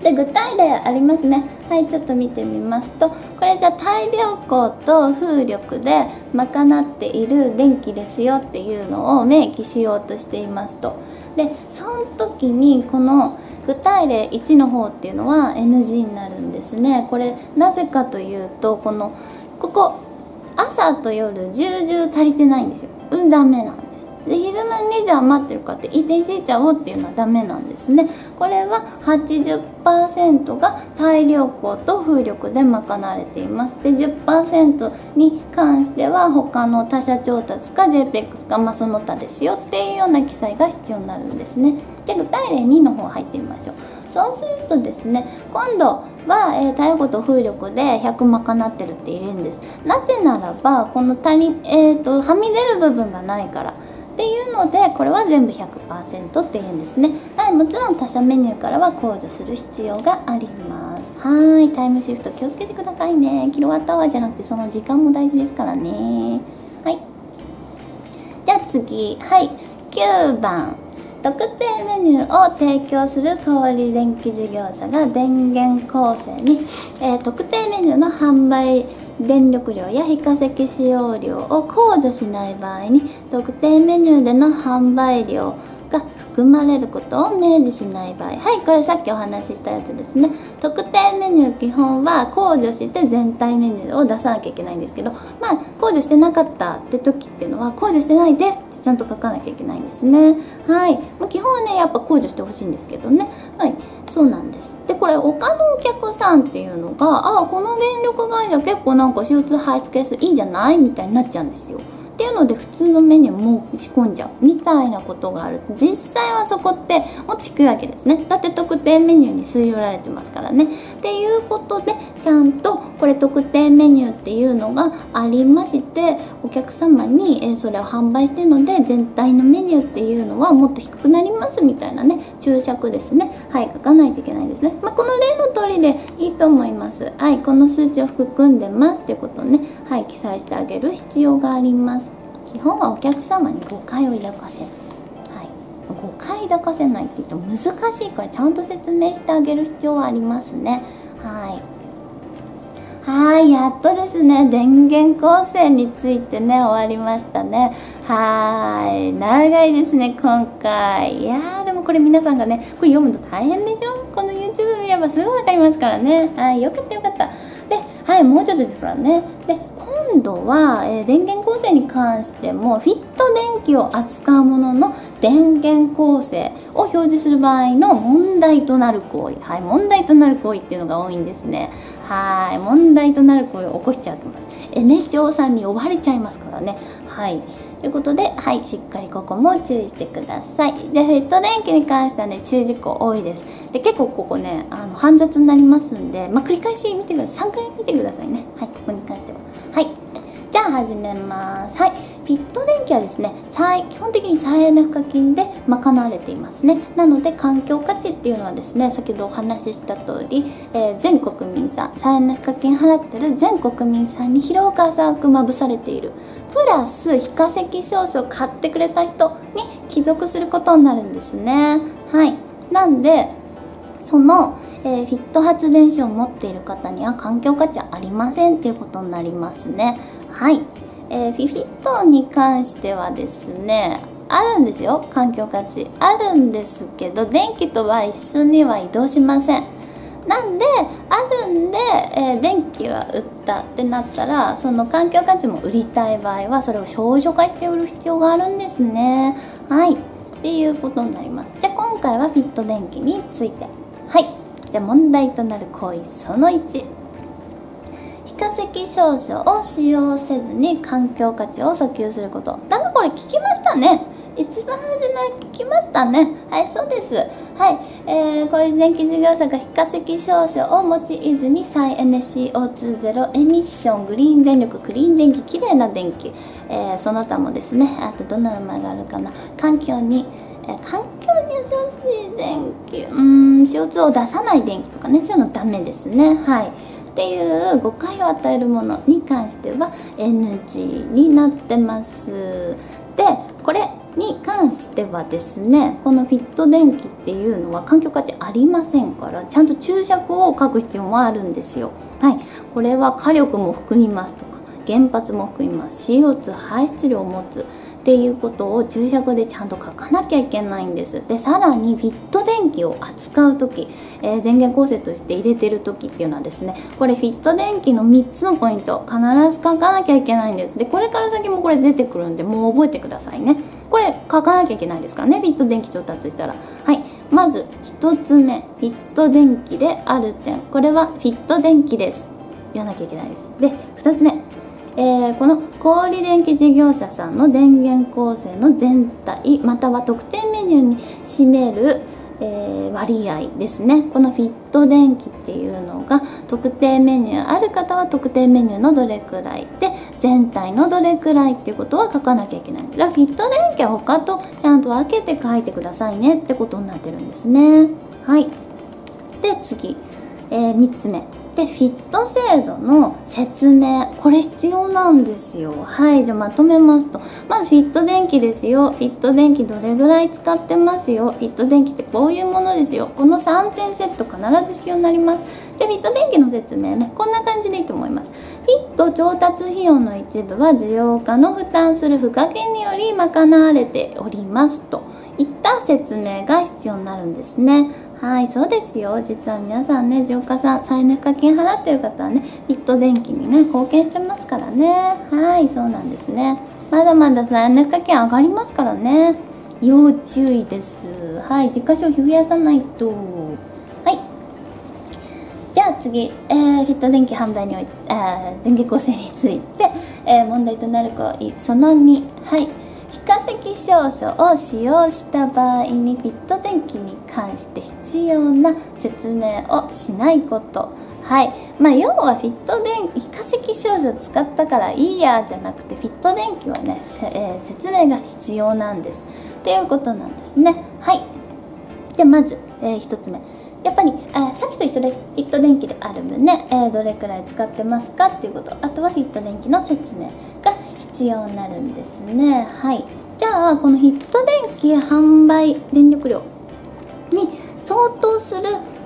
S1: で具体例ありますね。はいちょっと見てみますとこれじゃあ太陽光と風力で賄っている電気ですよっていうのを明記しようとしていますと。でその時にこの具体例1の方っていうのは NG になるんですね。これなぜかというとこのここ朝と夜重々足りてないんですよ。うんダメなんで昼間にじゃあ余ってるかって移転しちゃおうっていうのはダメなんですね。これは80%が太陽光と風力で賄われています。で10%に関しては他の他社調達か JPEX か、まあ、その他ですよっていうような記載が必要になるんですね。じゃあ具体例2の方入ってみましょう。そうするとですね今度は、えー、太陽光と風力で100賄ってるっているんです。なぜならばこの足り、えーとはみ出る部分がないから。っていうのでこれは全部100%っていうんですね。はいもちろん他社メニューからは控除する必要があります。はいタイムシフト気をつけてくださいね。キロワットアワーじゃなくてその時間も大事ですからね。はい。じゃあ次。はい。9番。特定メニューを提供する小売電気事業者が電源構成に、えー、特定メニューの販売電力量や非化石使用量を控除しない場合に特定メニューでの販売量が含まれることを明示しない場合。はいこれさっきお話ししたやつですね。特定メニュー基本は控除して全体メニューを出さなきゃいけないんですけどまあ控除してなかったって時っていうのは控除してないですってちゃんと書かなきゃいけないんですね。はい、まあ、基本はねやっぱ控除してほしいんですけどね。はい。そうなんです。でこれ他のお客さんっていうのがああこの電力会社結構なんか CO2 排出係数いいんじゃない？みたいになっちゃうんですよ。っていうので普通のメニューも仕込んじゃうみたいなことがある。実際はそこって落ちくわけですね。だって特定メニューに吸い寄られてますからね。っていうことでちゃんとこれ特定メニューっていうのがありましてお客様に、えそれを販売してるので全体のメニューっていうのはもっと低くなりますみたいなね注釈ですね。はい書かないといけないですね、まあ、この例の通りでいいと思います。はいこの数値を含んでますっていうことをねはい記載してあげる必要があります。基本はお客様に誤解を抱かせる、はい、誤解抱かせないって言っても難しいからちゃんと説明してあげる必要はありますね。はい。はいやっとですね電源構成についてね終わりましたね。はい。長いですね今回。いやーでもこれ皆さんがねこれ読むと大変でしょ？この YouTube 見ればすぐ分かりますからね。はいよかったよかった。はいもうちょっとですからね。で今度は、えー、電源構成に関してもフィット電気を扱うものの電源構成を表示する場合の問題となる行為。はい問題となる行為っていうのが多いんですね。はい問題となる行為を起こしちゃうと思う。N 調さんに呼ばれちゃいますからね。はい。ということで、はい、しっかりここも注意してください。で、フィット電気に関してはね、注意事項多いです。で、結構ここね、あの、煩雑になりますんで、まあ、繰り返し見てください。3回見てくださいね。はい、ここに関しては。はい。じゃあ始めます。はい。フィット電気はですね基本的に再エネ賦課金で賄われていますね。なので環境価値っていうのはですね先ほどお話しした通り、えー、全国民さん再エネ賦課金払ってる全国民さんに広く浅くまぶされている。プラス非化石証書を買ってくれた人に帰属することになるんですね。はい。なんでそのえー、フィット発電所を持っている方には環境価値はありませんっていうことになりますね。はい、えー、フィフィットに関してはですねあるんですよ。環境価値。あるんですけど電気とは一緒には移動しません。なんであるんで、えー、電気は売ったってなったらその環境価値も売りたい場合はそれを少女化して売る必要があるんですね。はい。っていうことになります。じゃあ今回はフィット電気について。はい。じゃあ問題となる行為その1非化石証書を使用せずに環境価値を訴求すること。だかこれ聞きましたね。一番初め聞きましたね。はいそうです。はい、えー、こういう電気事業者が非化石証書を用いずに再 NCO2 ゼロエミッショングリーン電力クリーン電気きれいな電気、えー、その他もですね。あとどんな名前があるかな。環境に、えー、環境に優しい電気。うん CO2 を出さない電気とかね。そういうのダメですね。はい。っていう誤解を与えるものに関しては NG になってます。でこれに関してはですねこのフィット電気っていうのは環境価値ありませんからちゃんと注釈を書く必要もあるんですよ。はい。これは火力も含みますとか原発も含みます。CO2 排出量を持つ。っていうことを注釈でちゃんと書かなきゃいけないんです。でさらにフィット電気を扱う時、えー、電源構成として入れてる時っていうのはですねこれフィット電気の3つのポイント必ず書かなきゃいけないんです。でこれから先もこれ出てくるんでもう覚えてくださいね。これ書かなきゃいけないですからねフィット電気調達したら。はい。まず1つ目フィット電気である点。これはフィット電気です。言わなきゃいけないです。で2つ目えー、この小売電気事業者さんの電源構成の全体または特定メニューに占める、えー、割合ですね。このフィット電気っていうのが特定メニューある方は特定メニューのどれくらいで全体のどれくらいっていうことは書かなきゃいけない。だからフィット電気は他とちゃんと分けて書いてくださいねってことになってるんですね。はい。で次、えー、3つ目。でフィット制度の説明これ必要なんですよ。はいじゃあまとめますと。まずフィット電気ですよ。フィット電気どれぐらい使ってますよ。フィット電気ってこういうものですよ。この3点セット必ず必要になります。じゃあフィット電気の説明ね。こんな感じでいいと思います。フィット調達費用の一部は需要家の負担する賦課金により賄われておりますと。いった説明が必要になるんですね。はいそうですよ。実は皆さんね浄化さん再燃課金払ってる方はねフィット電気にね貢献してますからね。はいそうなんですね。まだまだ再燃課金上がりますからね。要注意です。はい実家消費増やさないと。はい。じゃあ次、えー、フィット電気販売において、えー、電気構成について、えー、問題となる行為その2はい。非化石証書を使用した場合にフィット電気に関して必要な説明をしないこと。はい。まあ要はフィット電非化石証書使ったからいいやじゃなくてフィット電気はね、えー、説明が必要なんです。っていうことなんですね。はい。じゃまず、えー、1つ目。やっぱりあさっきと一緒でフィット電気である旨、え、どれくらい使ってますかっていうこと。あとはフィット電気の説明。必要になるんですね。はい。じゃあこのヒット電気販売電力量に相当する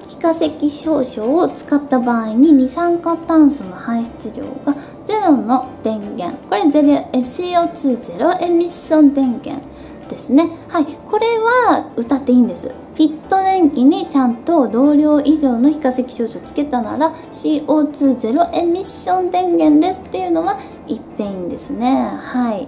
S1: 非化石証書を使った場合に二酸化炭素の排出量がゼロの電源。これゼロ CO2 ゼロエミッション電源ですね。はい。これは歌っていいんです。フィット電気にちゃんと同量以上の非化石証書つけたなら CO2 ゼロエミッション電源ですっていうのは言っていいんですね。はい。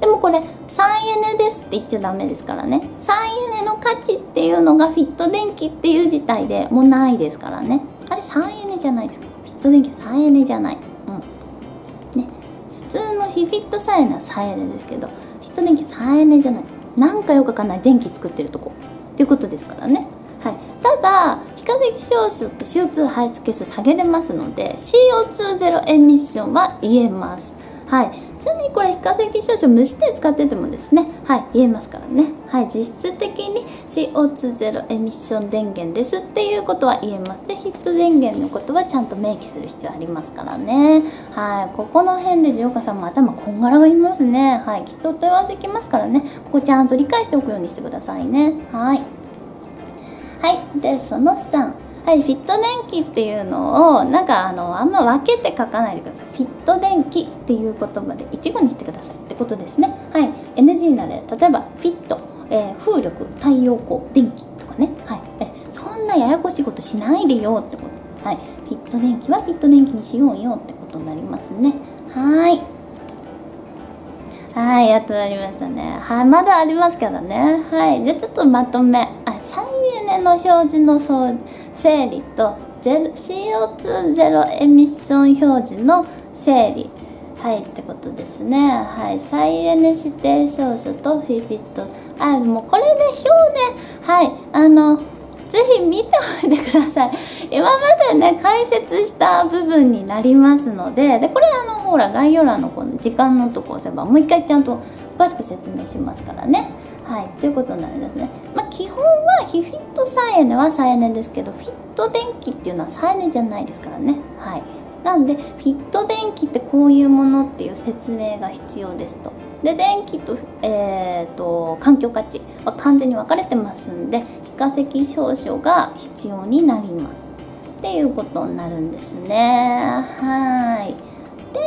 S1: でもこれ再エネですって言っちゃダメですからね。再エネの価値っていうのがフィット電気っていう事態でもうないですからね。あれ再エネじゃないですか。フィット電気は再エネじゃない。うん。ね。普通のフィフィット再エネは再エネですけどフィット電気は再エネじゃない。なんかよくわかんない。電気作ってるとこ。っていうことですからね。はい、ただ非化石消臭って CO2 排出係数下げれますので CO2 ゼロエミッションは言えます。はい。ちなみにこれ非化石証書無視点使っててもですね。はい。言えますからね。はい。実質的に CO2 ゼロエミッション電源ですっていうことは言えます。でヒット電源のことはちゃんと明記する必要ありますからね。はい。ここの辺でジオカさんも頭こんがらがりますね。はい。きっと問い合わせきますからね。ここちゃんと理解しておくようにしてくださいね。はい。はい。でその3はい、フィット電気っていうのをなんかあのあんま分けて書かないでください。フィット電気っていう言葉で一語にしてくださいってことですね。はい NG な例例えばフィット、えー、風力太陽光電気とかね。はいえそんなややこしいことしないでよってこと。はいフィット電気はフィット電気にしようよってことになりますね。はい。はい、やっとなりましたね。はい、まだありますからね。はい、じゃあちょっとまとめ。あ、再エネの表示のそう整理と CO2 ゼロエミッション表示の整理はいってことですねはい再エネ指定証書とフィフィットあもうこれで表ねはいあのぜひ見ておいてください。今までね解説した部分になりますのででこれあのほら概要欄のこの時間のとこ押せばもう一回ちゃんと詳しく説明しますからね。はいということになりますね。まあ基本はヒフィット再エネは再エネですけどフィット電気っていうのは再エネじゃないですからね。はい。なんでフィット電気ってこういうものっていう説明が必要ですと。で電気と,、えーと、環境価値は完全に分かれてますんで非化石証書が必要になります。っていうことになるんですね。はい。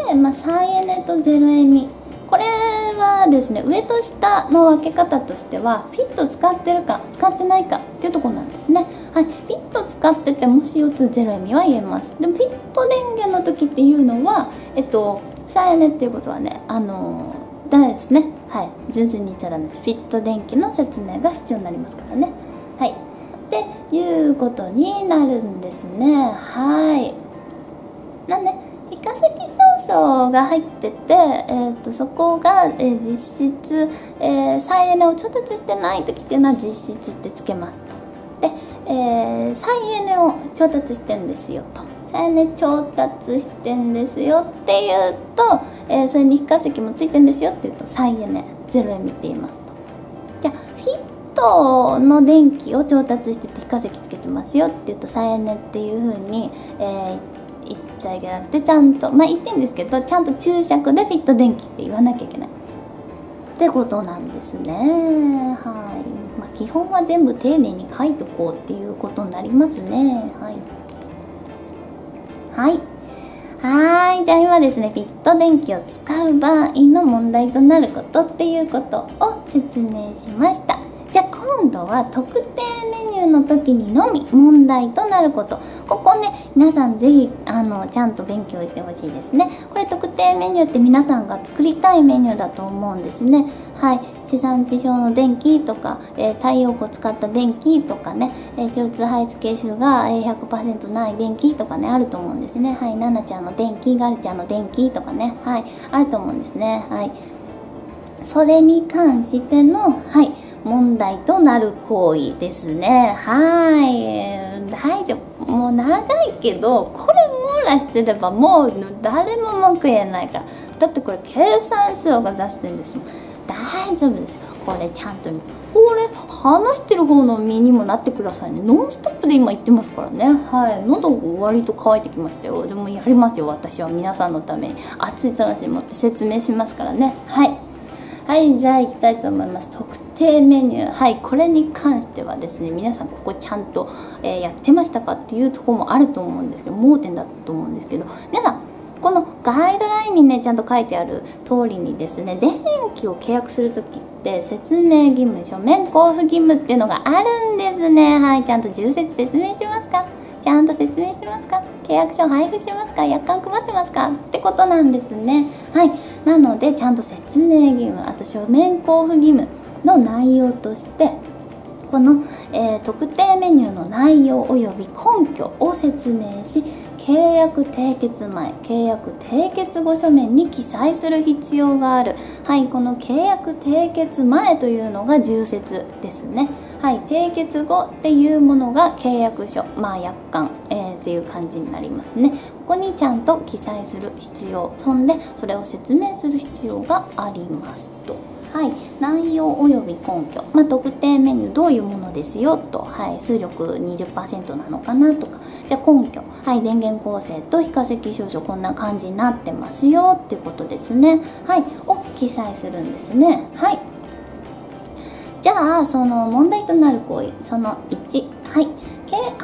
S1: で、まあ、再エネとゼロエミ。これはですね上と下の分け方としてはフィット使ってるか使ってないかっていうところなんですね。はい。フィット使ってても CO2 ゼロエミは言えます。でもフィット電源の時っていうのはえっと再エネっていうことはねあのダメですね。はい。純粋に言っちゃダメです。フィット電気の説明が必要になりますからね。はい。っていうことになるんですね。はい。なんで非化石証書が入ってて、えーと、そこが、えー、実質、えー、再エネを調達してない時っていうのは実質ってつけますと。で、えー、再エネを調達してんですよと。再エネ調達してんですよっていうとえー、それに非化石もついてんですよって言うと再エネゼロエミっていますと。じゃあフィットの電気を調達してて非化石つけてますよって言うと再エネっていうふうに、えー、言っちゃいけなくてちゃんとまあ言ってんですけどちゃんと注釈でフィット電気って言わなきゃいけない。ってことなんですね。はい、まあ、基本は全部丁寧に書いとこうっていうことになりますね。はい。はいはい。じゃあ今ですね、フィット電気を使う場合の問題となることっていうことを説明しました。じゃあ今度は特定メニューの時にのみ問題となること。ここね、皆さんぜひ、あの、ちゃんと勉強してほしいですね。これ特定メニューって皆さんが作りたいメニューだと思うんですね。はい、地産地消の電気とか、えー、太陽光使った電気とかね、えー、CO2 排出係数が100%ない電気とかねあると思うんですね。はい。ナナちゃんの電気ガルちゃんの電気とかね。はい。あると思うんですね。はい。それに関してのはい。問題となる行為ですね。はい。大丈夫。もう長いけどこれ網羅してればもう誰も文句言えないから。だってこれ計算書が出してるんですもん。大丈夫ですこれちゃんとこれ話してる方の身にもなってくださいね。ノンストップで今言ってますからね。はい。喉が割と乾いてきましたよ。でもやりますよ。私は皆さんのために。熱い魂持って説明しますからね。はい。はいじゃあ行きたいと思います。特定メニュー。はいこれに関してはですね皆さんここちゃんと、えー、やってましたかっていうところもあると思うんですけど盲点だと思うんですけど皆さんこのガイドラインにねちゃんと書いてある通りにですね電気を契約する時って説明義務書面交付義務っていうのがあるんですね。はいちゃんと重説説明してますか？ちゃんと説明してますか？契約書配布してますか？約款配ってますか？ってことなんですね。はい。なのでちゃんと説明義務あと書面交付義務の内容としてこの、えー、特定メニューの内容及び根拠を説明し契約締結前契約締結後書面に記載する必要がある。はい。この契約締結前というのが重説ですね。はい締結後っていうものが契約書まあ約款、えー、っていう感じになりますね。ここにちゃんと記載する必要そんでそれを説明する必要がありますと。はい、内容及び根拠、まあ、特定メニューどういうものですよと、はい、数力20%なのかなとか。じゃあ根拠、はい、電源構成と非化石証書こんな感じになってますよっていうことですね、はい、を記載するんですね。はい。じゃあその問題となる行為その1はい。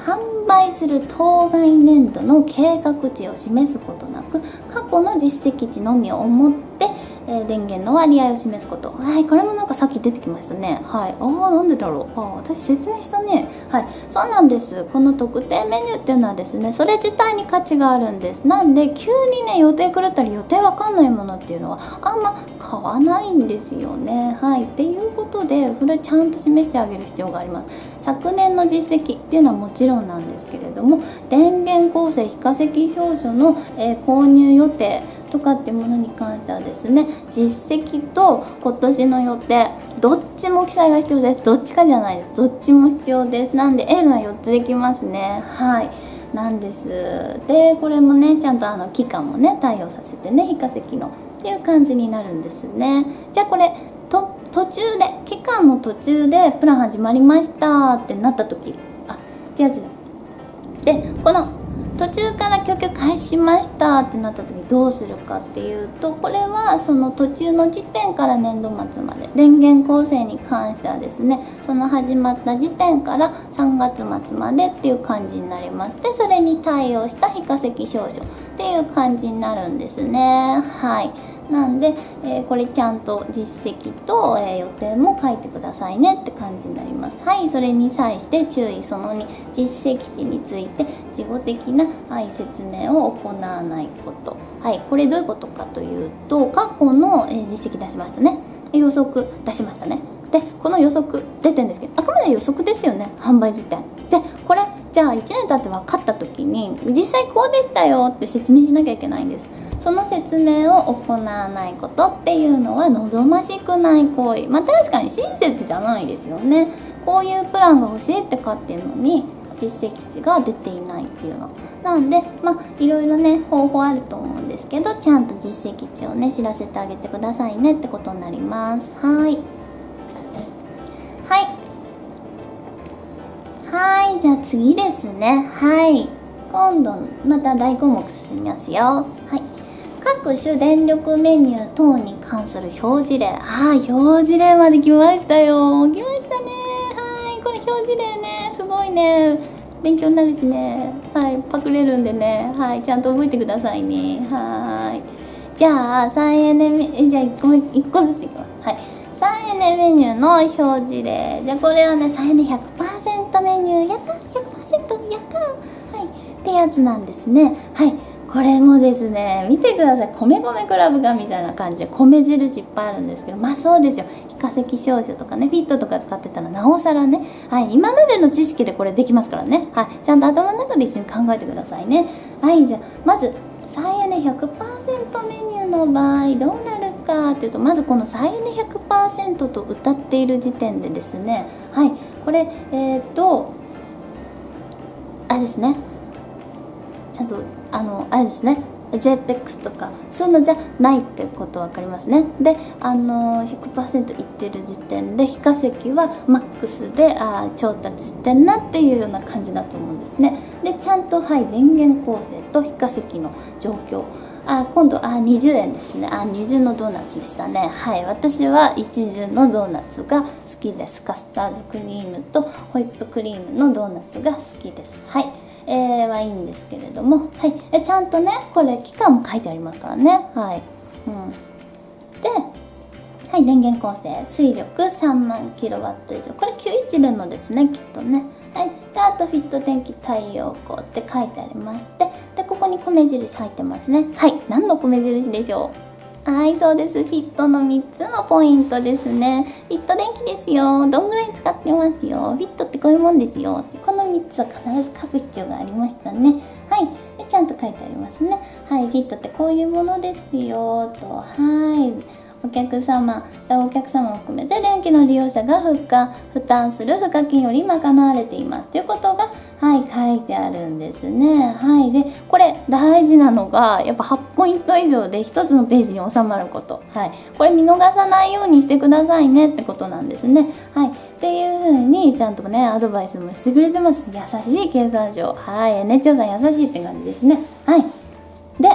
S1: 販売する当該年度の計画値を示すことなく過去の実績値のみを持ってえー、電源の割合を示すこと。はい、これもなんかさっき出てきましたね。はい。ああ、なんでだろう。ああ、私説明したね。はい。そうなんです。この特定メニューっていうのはですね、それ自体に価値があるんです。なんで、急にね、予定狂ったり予定わかんないものっていうのは、あんま買わないんですよね。はい。っていうことで、それちゃんと示してあげる必要があります。昨年の実績っていうのはもちろんなんですけれども、電源構成非化石証書の、え、購入予定、とかっていうものに関してはですね実績と今年の予定どっちも記載が必要です。どっちかじゃないです。どっちも必要です。なんで A が4つできますね。はい。なんです。でこれもねちゃんとあの期間もね対応させてね非化石のっていう感じになるんですね。じゃあこれと途中で期間の途中でプラン始まりましたってなった時。あ違う違う。でこの途中から供給開始しましたってなった時どうするかっていうとこれはその途中の時点から年度末まで。電源構成に関してはですねその始まった時点から3月末までっていう感じになります。でそれに対応した非化石証書っていう感じになるんですね。はい。なんで、えー、これちゃんと実績と、えー、予定も書いてくださいねって感じになります。はいそれに際して注意その2実績値について事後的な、はい、説明を行わないこと。はいこれどういうことかというと過去の、えー、実績出しましたね。予測出しましたね。でこの予測出てるんですけどあくまで予測ですよね販売時点でこれじゃあ1年経って分かった時に実際こうでしたよって説明しなきゃいけないんです。その説明を行わないことっていうのは望ましくない行為。まあ確かに親切じゃないですよね。こういうプランが欲しいってかっていうのに実績値が出ていないっていうの。なんでまあいろいろね方法あると思うんですけどちゃんと実績値をね知らせてあげてくださいねってことになります。はい。はい。はいじゃあ次ですね。はい。今度また大項目進みますよ。はい。各種電力メニュー等に関する表示例。はい表示例まで来ましたよ。来ましたね。はい。これ表示例ね。すごいね。勉強になるしね。はい。パクれるんでね。はい。ちゃんと覚えてくださいね。はい。じゃあ再エネメじゃあ1個1個ずついきますはい。再エネメニューの表示例じゃあこれはね再エネ100%メニューやった？100%やった？はい。ってやつなんですね。はい。これもですね見てください。米米クラブがみたいな感じで米印いっぱいあるんですけどまあそうですよ。非化石少女とかねフィットとか使ってたらなおさらね、はい、今までの知識でこれできますからね、はい、ちゃんと頭の中で一緒に考えてくださいね。はい。じゃあまず再エネ100%メニューの場合どうなる？かっていうとまずこの再エネ100%と歌っている時点でですねはいこれえっ、とあれですねちゃんとあのあれですね JTEX とかそういうのじゃないってこと分かりますね。であの100%いってる時点で非化石はマックスであ調達してんなっていうような感じだと思うんですね。でちゃんとはい電源構成と非化石の状況あ今度あ20円ですね。あ二重のドーナツでしたね。はい。私は一重のドーナツが好きです。カスタードクリームとホイップクリームのドーナツが好きです。はい。えー、はいいんですけれども、はい、えちゃんとねこれ期間も書いてありますからね。はい、うん、ではい、電源構成。水力3万キロワット以上。これ910のですねきっとね。はいであとフィット電気太陽光って書いてありましてでここに米印入ってますね。はい。何の米印でしょう？はいそうです。フィットの3つのポイントですね。フィット電気ですよ。どんぐらい使ってますよ？フィットってこういうもんですよ。この3つは必ず書く必要がありましたね。はい。でちゃんと書いてありますね。はい。フィットってこういうものですよ。とはい。お客様お客様を含めて電気の利用者が負荷負担する賦課金より賄われていますということがはい書いてあるんですね。はい。でこれ大事なのがやっぱ8ポイント以上で1つのページに収まること。はい。これ見逃さないようにしてくださいねってことなんですね。はい。っていう風にちゃんとねアドバイスもしてくれてます。優しい計算書。はい。NHO さん優しいって感じですね。はい。で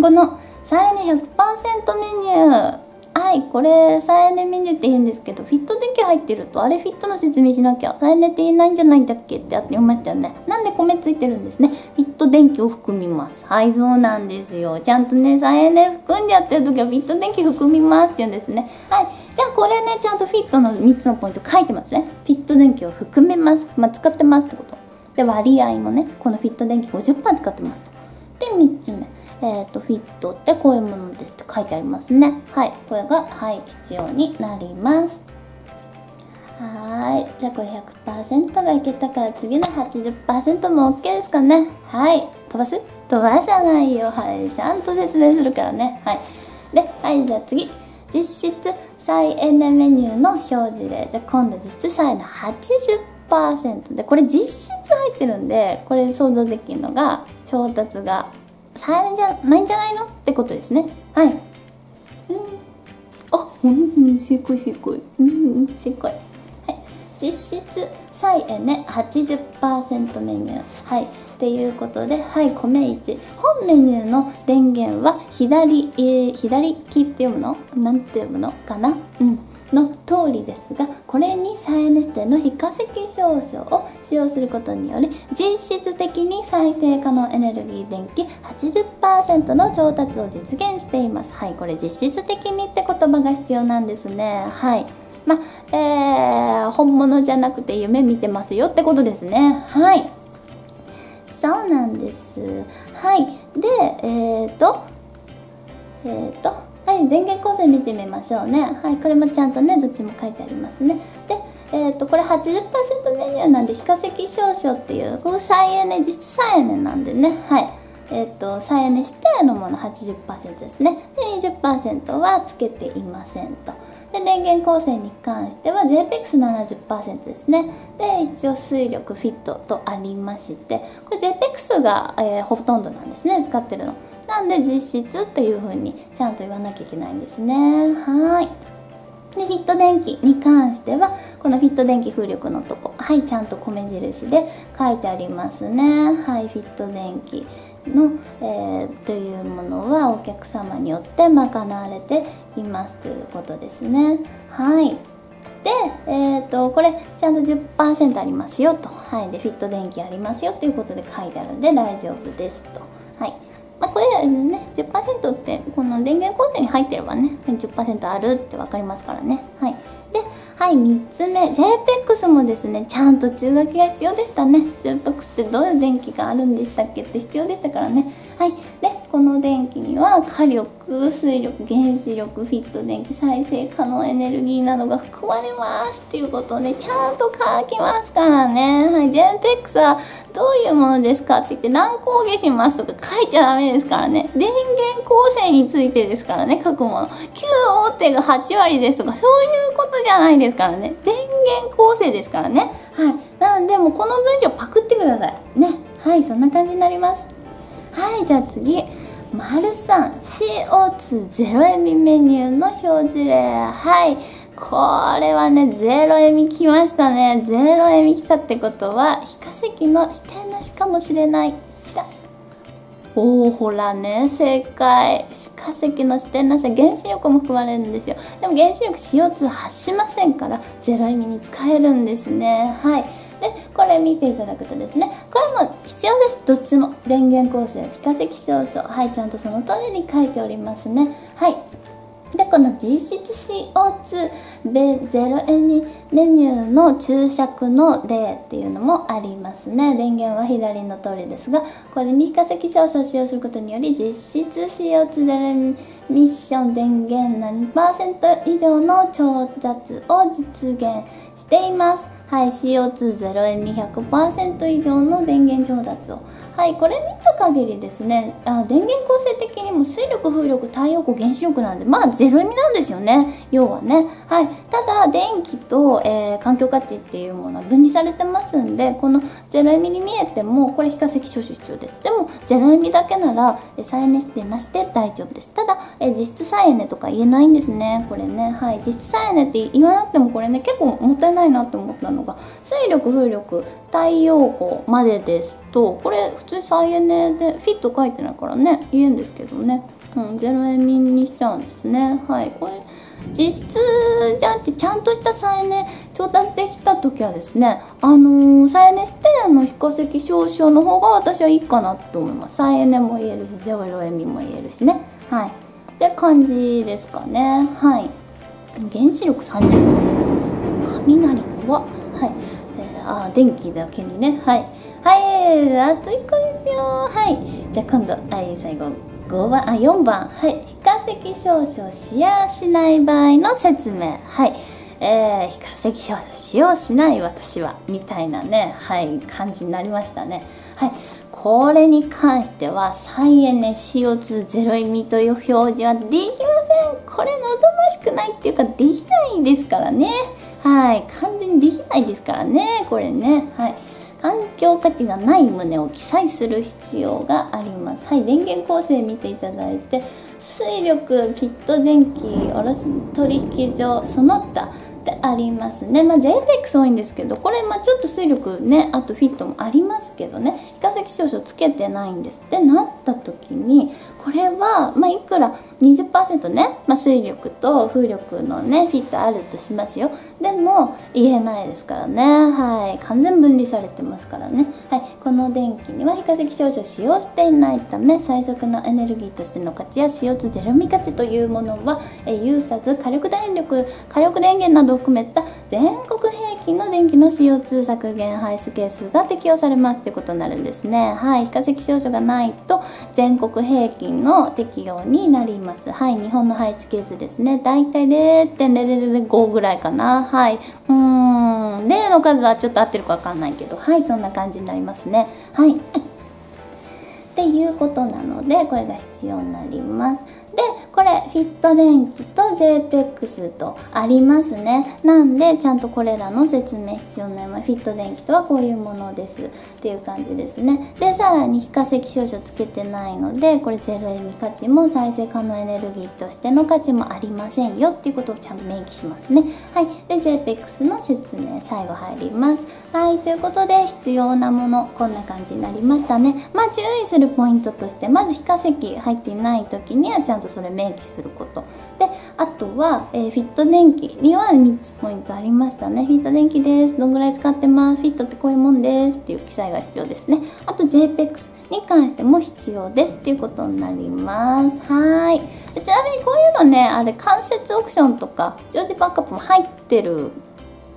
S1: この再エネ100%メニュー。はいこれ再エネメニューって言うんですけどフィット電気入ってるとあれフィットの説明しなきゃ。再エネって言えないんじゃないんだっけってあって読ましたよね。なんで米ついてるんですね。フィット電気を含みます。はいそうなんですよ。ちゃんとね再エネ含んじゃってる時はフィット電気含みますって言うんですね。はいじゃあこれねちゃんとフィットの3つのポイント書いてますね。フィット電気を含めます。まあ使ってますってこと。で割合もねこのフィット電気50%使ってますと。で3つ目。えーと、フィットってこういうものですって書いてありますね。はい。これがはい必要になります。はい。じゃあこれ100%がいけたから次の80%も OK ですかね。はい。飛ばす？飛ばさないよ。はい。ちゃんと説明するからね。はい。ではい。じゃあ次。実質再エネメニューの表示例じゃあ今度実質再エネ80%でこれ実質入ってるんでこれ想像できるのが調達が再エネじゃないんじゃないのってことですね。はい。うん。あうんうんすごいすごい。うんうんすごい。はい。実質再エネ80%メニュー。はい。っていうことではい米1本メニューの電源は左、えー、左利きって読むの？なんて読むの？かな？うんの通りですがこれに再エネ指定の非化石証書を使用することにより実質的に最低可能エネルギー電気80%の調達を実現しています。はいこれ実質的にって言葉が必要なんですね。はい。まあ、えー、本物じゃなくて夢見てますよってことですね。はい。そうなんです。はい。でえっ、ー、とえっ、ー、とはい電源構成見てみましょうね。はいこれもちゃんとねどっちも書いてありますね。でえーと、これ80%メニューなんで非化石証書っていうこの再エネ実質再エネなんでね。はい。えっ、ー、と再エネ指定のもの80%ですね。で20%はつけていませんと。で電源構成に関しては JPEX70% ですね。で一応水力フィットとありましてこれ JPEX が、えー、ほとんどなんですね使ってるの。なんで実質っていう風にちゃんと言わなきゃいけないんですね。はい。でフィット電気に関してはこのフィット電気風力のとこ。はいちゃんと米印で書いてありますね。はいフィット電気の、えー、というものはお客様によって賄われていますということですね。はい。で、えーと、これちゃんと10%ありますよと、はい、でフィット電気ありますよということで書いてあるんで大丈夫ですと。まあ、これね10%ってこの電源構成に入ってればね10%あるって分かりますからね。はいではい3つ目 JPEX もですねちゃんと中書きが必要でしたね。JPEX ってどういう電気があるんでしたっけ？って必要でしたからね。はい。でこの電気には火力水力原子力フィット電気再生可能エネルギーなどが含まれますっていうことをねちゃんと書きますからね。はい。JPEX はどういうものですかって言って乱高下しますとか書いちゃダメですからね。電源構成についてですからね書くもの。旧大手が8割ですとかそういうことじゃないですからね。電源構成ですからね。はい。なのでもうこの文章パクってください。ね。はいそんな感じになります。はいじゃあ次。丸3 CO2 ゼロエミメニューの表示例。はい。これはねゼロエミ来ましたね。ゼロエミ来たってことは非化石の指定なしかもしれない。おおほらね正解。化石の視点なしは原子力も含まれるんですよ。でも原子力 CO2 発しませんからゼロ意味に使えるんですね。はい。でこれ見ていただくとですねこれも必要です。どっちも。電源構成非化石証書。はいちゃんとその通りに書いておりますね。はい。でこの実質 CO2 ベゼロエニメニューの注釈の例っていうのもありますね。電源は左の通りですがこれに非化石証書を使用することにより実質 CO2 ゼロエミッション電源7%以上の調達を実現しています。はい CO2 ゼロエミ100%以上の電源調達をはいこれ見た限りですねあ電源構成的にも水力風力太陽光原子力なんでまあゼロ意味なんですよね要はね。はい。ただ電気と、えー、環境価値っていうものは分離されてますんでこのゼロ意味に見えてもこれ非化石諸種必要です。でもゼロ意味だけなら再エネしてなしで大丈夫です。ただ、えー、実質再エネとか言えないんですねこれね。はい。実質再エネって言わなくてもこれね結構もったいないなって思ったのが水力風力太陽光までですとこれ普通再エネでフィット書いてないからね言えんですけどね、うん、ゼロエミにしちゃうんですね。はいこれ実質じゃんってちゃんとした再エネ調達できた時はですねあのー、再エネ指定の非化石証書の方が私はいいかなと思います。再エネも言えるしゼロエミも言えるしね。はい。って感じですかね。はい。原子力30雷怖はい。あ電気だけにね。はい。はいあと1個ですよ。はい。じゃあ今度はい最後5番あ4番。はい。非化石証書使用しない場合の説明。はい。えー、非化石証書使用しない私はみたいなね。はい。感じになりましたね。はい。これに関しては再エネ CO2 ゼロ意味という表示はできませんこれ望ましくないっていうかできないですからねはい完全にできないですからねこれねはい。環境価値がない旨を記載する必要があります。はい電源構成見ていただいて水力ピット電気卸取引所その他ってありますね。まあ、JFX 多いんですけど、これ、ま、ちょっと水力ね、あとフィットもありますけどね、非化石証書つけてないんです。ってなった時に、これは、まあ、いくら20%ね、まあ、水力と風力のね、フィットあるとしますよ。でも、言えないですからね。はい。完全分離されてますからね。はい。この電気には非化石少々使用していないため、最速のエネルギーとしての価値や CO2 ゼロ未価値というものは、え有さず火力電力、火力電源などを含めた全国平均の電気の CO2 削減排出係数が適用されますということになるんですね。はい。非化石少々がないと全国平均の適用になります。はい。日本の排出係数ですね。だいたい0.0005ぐらいかな。はい。うーん。例の数はちょっと合ってるかわかんないけど、はい。そんな感じになりますね。はい。っていうことなので、これが必要になります。でこれフィット電気と JPEX とありますね。なんでちゃんとこれらの説明必要になりますフィット電気とはこういうものですっていう感じですね。でさらに非化石少々つけてないのでこれゼロエミ価値も再生可能エネルギーとしての価値もありませんよっていうことをちゃんと明記しますね。はい。で JPEX の説明最後入ります。はい。ということで必要なものこんな感じになりましたね。まあ注意するポイントとしてまず非化石入っていない時にはちゃんとそれ明記すること。であとは、えー、フィット電気には3つポイントありましたね。フィット電気です。どんぐらい使ってます？フィットってこういうもんです。っていう記載が必要ですね。あと JPEX に関しても必要です。っていうことになります。はい。ちなみにこういうのねあれ関節オプションとかジョージバックアップも入ってる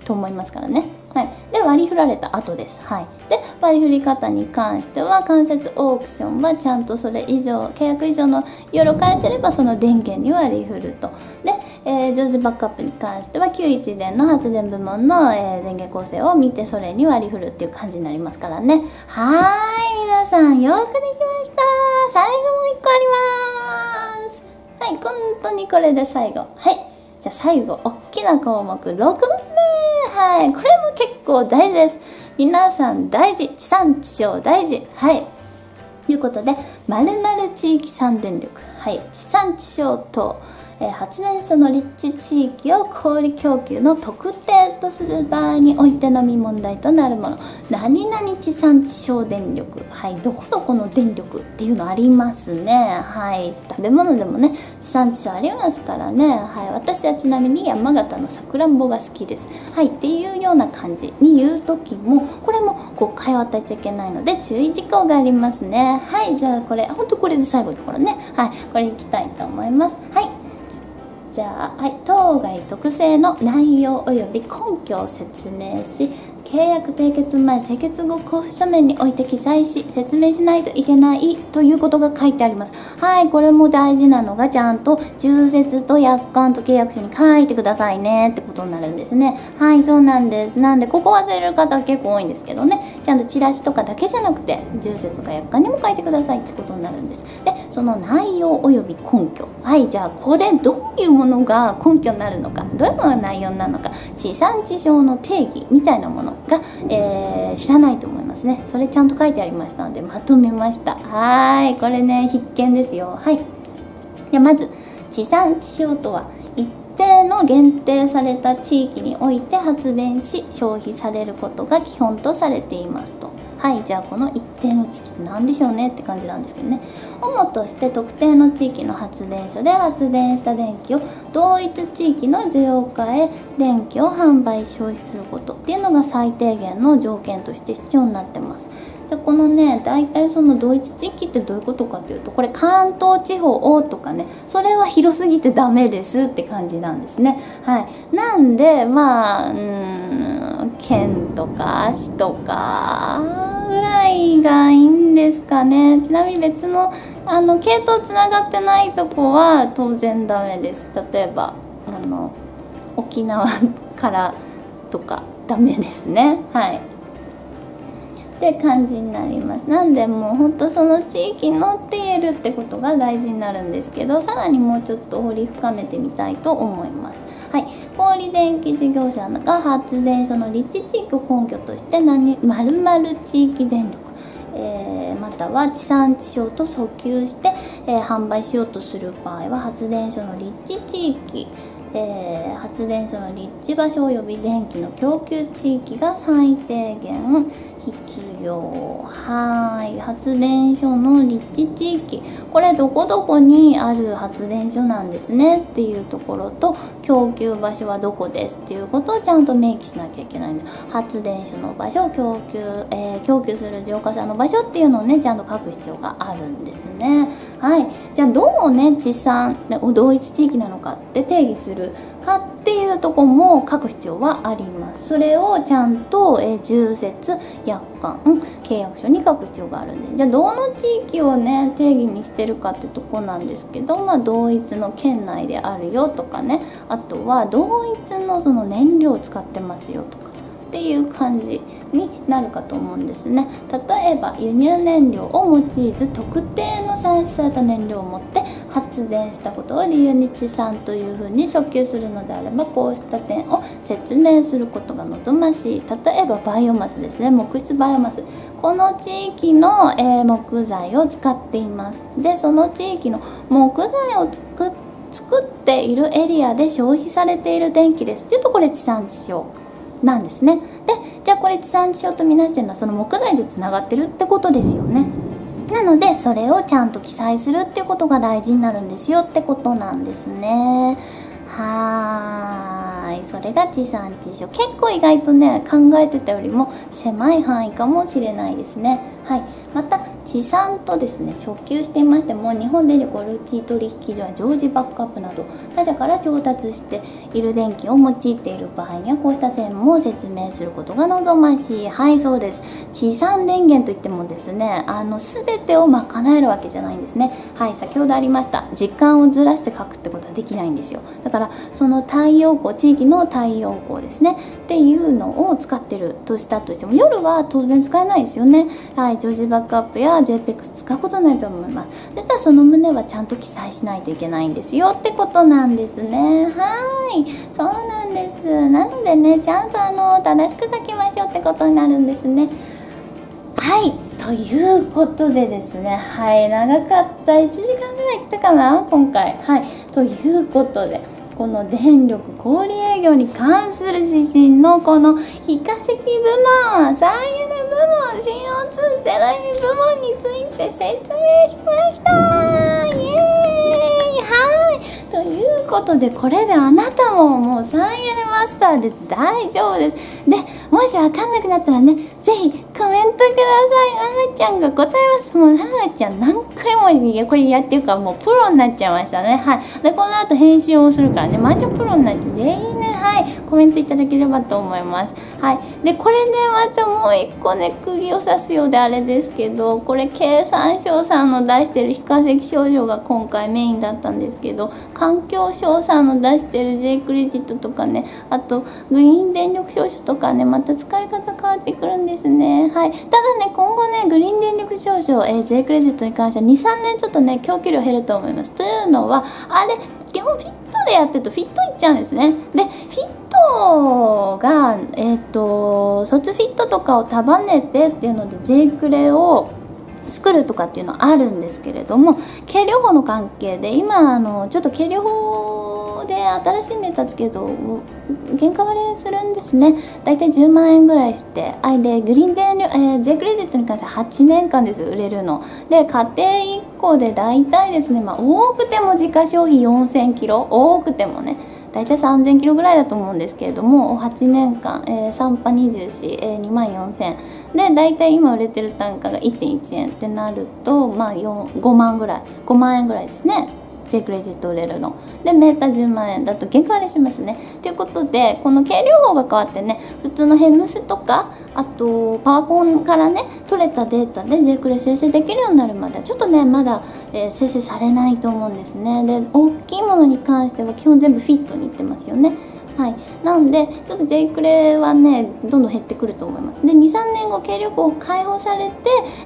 S1: と思いますからね。はい、で割り振られた後です。はい、で割り振り方に関しては間接オークションはちゃんとそれ以上契約以上のユーロ変えてればその電源に割り振ると。で、えー、常時バックアップに関しては91電の発電部門の、えー、電源構成を見てそれに割り振るっていう感じになりますからね。はい皆さんよくできました最後もう1個ありますはい本当にこれで最後はいじゃあ最後大きな項目6番はいこれも結構大事です。皆さん大事地産地消大事。はい。ということで〇〇地域産電力。はい。地産地消とえ発電所の立地地域を小売供給の特定とする場合においてのみ問題となるもの。何々地産地消電力。はいどこどこの電力っていうのありますね。はい食べ物でもね地産地消ありますからね。はい私はちなみに山形のさくらんぼが好きです。はいっていうような感じに言う時もこれも誤解を与えちゃいけないので注意事項がありますね。はいじゃあこれ本当これで最後のところね。はいこれいきたいと思います。はい。じゃあ、はい、当該特性の内容及び根拠を説明し契約締結前締結後交付書面において記載し説明しないといけないということが書いてあります。はいこれも大事なのがちゃんと重説と約款と契約書に書いてくださいねってことになるんですね。はいそうなんです。なんでここ忘れる方結構多いんですけどね。ちゃんとチラシとかだけじゃなくて重説とか約款にも書いてくださいってことになるんです。でその内容及び根拠。はいじゃあこれどういうものが根拠になるのかどういうものが内容なのか地産地消の定義みたいなもの。が、えー、知らないと思いますね。それちゃんと書いてありましたのでまとめました。はい。これね必見ですよ。はい。でまず地産地消とは一定の限定された地域において発電し消費されることが基本とされていますと。はいじゃあこの一定の地域って何でしょうねって感じなんですけどね。主として特定の地域の発電所で発電した電気を同一地域の需要家へ電気を販売消費することっていうのが最低限の条件として必要になってます。じゃこのね大体その同一地域ってどういうことかというとこれ関東地方とかねそれは広すぎてダメですって感じなんですね。はい。なんでまあうん県とか市とかぐらいがいいんですかね。ちなみに別のあの系統つながってないとこは当然ダメです。例えばあの沖縄からとかダメですね。はい。って感じになります。なんでもうほんとその地域のっているってことが大事になるんですけどさらにもうちょっと掘り深めてみたいと思います。はい。小売電気事業者が発電所の立地地域を根拠として何〇〇地域電力えー、または地産地消と訴求して、えー、販売しようとする場合は発電所の立地地域えー、発電所の立地場所及び電気の供給地域が最低限必要はい発電所の立地地域。これどこどこにある発電所なんですねっていうところと供給場所はどこですっていうことをちゃんと明記しなきゃいけないんで発電所の場所供給、えー、供給する浄化さんの場所っていうのをねちゃんと書く必要があるんですね。はい。じゃあどうね地産同一地域なのかって定義するかっていうとこも書く必要はあります。それをちゃんと、えー、重説約款、うん、契約書に書く必要があるんで。じゃあどの地域をね定義にしてるかってとこなんですけど、まあ、同一の県内であるよとかね。あとは同一のその燃料を使ってますよとか。っていう感じになるかと思うんですね。例えば輸入燃料を用いず特定の産出された燃料を持って発電したことを理由に地産というふうに訴求するのであればこうした点を説明することが望ましい。例えばバイオマスですね。木質バイオマス。この地域の、え、木材を使っています。でその地域の木材を作っているエリアで消費されている電気です。っていうとこれ地産地消なんですね。でじゃあこれ地産地消とみなしてるのはその木材でつながってるってことですよね。なのでそれをちゃんと記載するっていうことが大事になるんですよってことなんですね。はい。それが地産地消。結構意外とね考えてたよりも狭い範囲かもしれないですね。はい。また地産とですね初級していましても日本電力オルティ取引所や常時バックアップなど他社から調達している電気を用いている場合にはこうした線も説明することが望ましい。はいそうです。地産電源といってもですねあの全てを賄えるわけじゃないんですね。はい先ほどありました。時間をずらして書くってことはできないんですよ。だからその太陽光地域の太陽光ですね。っていうのを使ってるとしたとしても夜は当然使えないですよね。はい常時バックアップや JPEX 使うことないと思います。そしたらその旨はちゃんと記載しないといけないんですよ。ってことなんですね。はいそうなんです。なのでねちゃんとあの正しく書きましょうってことになるんですね。はいということでですね。はい長かった。1時間ぐらいいったかな今回。はいということで。この電力小売営業に関する指針のこの非化石部門再エネ部門 CO2 ゼロエミ部門について説明しました。イエーイ。はいということでこれであなたももう再エネマスターです大丈夫ですでもしわかんなくなったらねぜひコメントください。ななちゃんが答えます。もうななちゃん何回もこれやってるからもうプロになっちゃいましたね。はい。で、この後編集をするからね、またプロになって全員ね、はい、コメントいただければと思います。はい。で、これね、またもう一個ね、釘を刺すようであれですけど、これ経産省さんの出してる非化石症状が今回メインだったたんですけど、環境省さんの出してる J クレジットとかね、あとグリーン電力証書とかね、また使い方変わってくるんですね。はい、ただね今後ねグリーン電力少々、えー、J クレジットに関しては23年ちょっとね供給量減ると思います。というのはあれ基本フィットでやってるとフィットいっちゃうんですね。でフィットがえっ、ー、と卒フィットとかを束ねてっていうので J クレを作るとかっていうのはあるんですけれども軽量法の関係で今あのちょっと軽量法で新しいネタつけど原価割れするんですね。大体10万円ぐらいしてあでグリーン電力、えー、J クレジットに関しては8年間です売れるの。で家庭1個で大体ですねまあ多くても自家消費4000キロ多くてもね大体3000キロぐらいだと思うんですけれども8年間、えー、3波24、えー、2万4000で大体今売れてる単価が1.1円ってなるとまあ5万ぐらい5万円ぐらいですね。J クレジット売れるの。でメーター10万円だと原価割れしますね。ということでこの計量法が変わってね普通のヘムスとかあとパワコンからね取れたデータで J クレ生成できるようになるまでちょっとねまだ、えー、生成されないと思うんですね。で大きいものに関しては基本全部フィットにいってますよね。はい。なんでちょっと J クレはねどんどん減ってくると思います。で23年後軽旅行開放されて、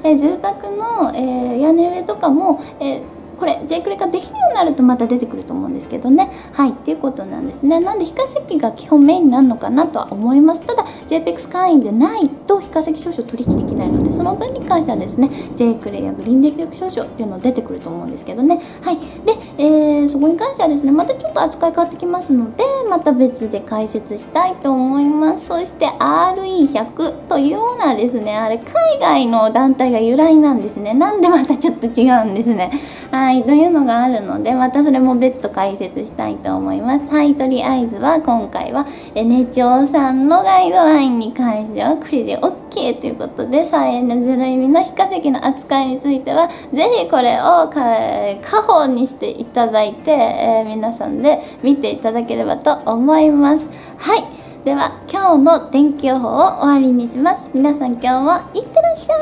S1: えー、住宅の、えー、屋根上とかも、えーこれ J クレができるようになるとまた出てくると思うんですけどね。はいっていうことなんですね。なんで非化石が基本メインになるのかなとは思います。ただ JPEX 会員でないと非化石証書取引できないのでその分に関してはですね J クレやグリーン電力証書っていうの出てくると思うんですけどね。はいで、えー、そこに関してはですねまたちょっと扱い変わってきますのでまた別で解説したいと思います。そして RE100 というようなですねあれ海外の団体が由来なんですね。なんでまたちょっと違うんですね。はい。いというのがあるのでまたそれも別途解説したいと思います。はいとりあえずは今回はエネチョウさんのガイドラインに関してはこれで OK ということで再エネゼロ意味の非化石の扱いについてはぜひこれを家宝にしていただいて、えー、皆さんで見ていただければと思います。はい。では今日の天気予報を終わりにします。皆さん今日もいってらっしゃ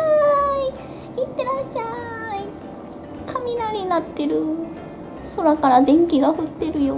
S1: い。いってらっしゃい。雷鳴ってる。空から電気が降ってるよ。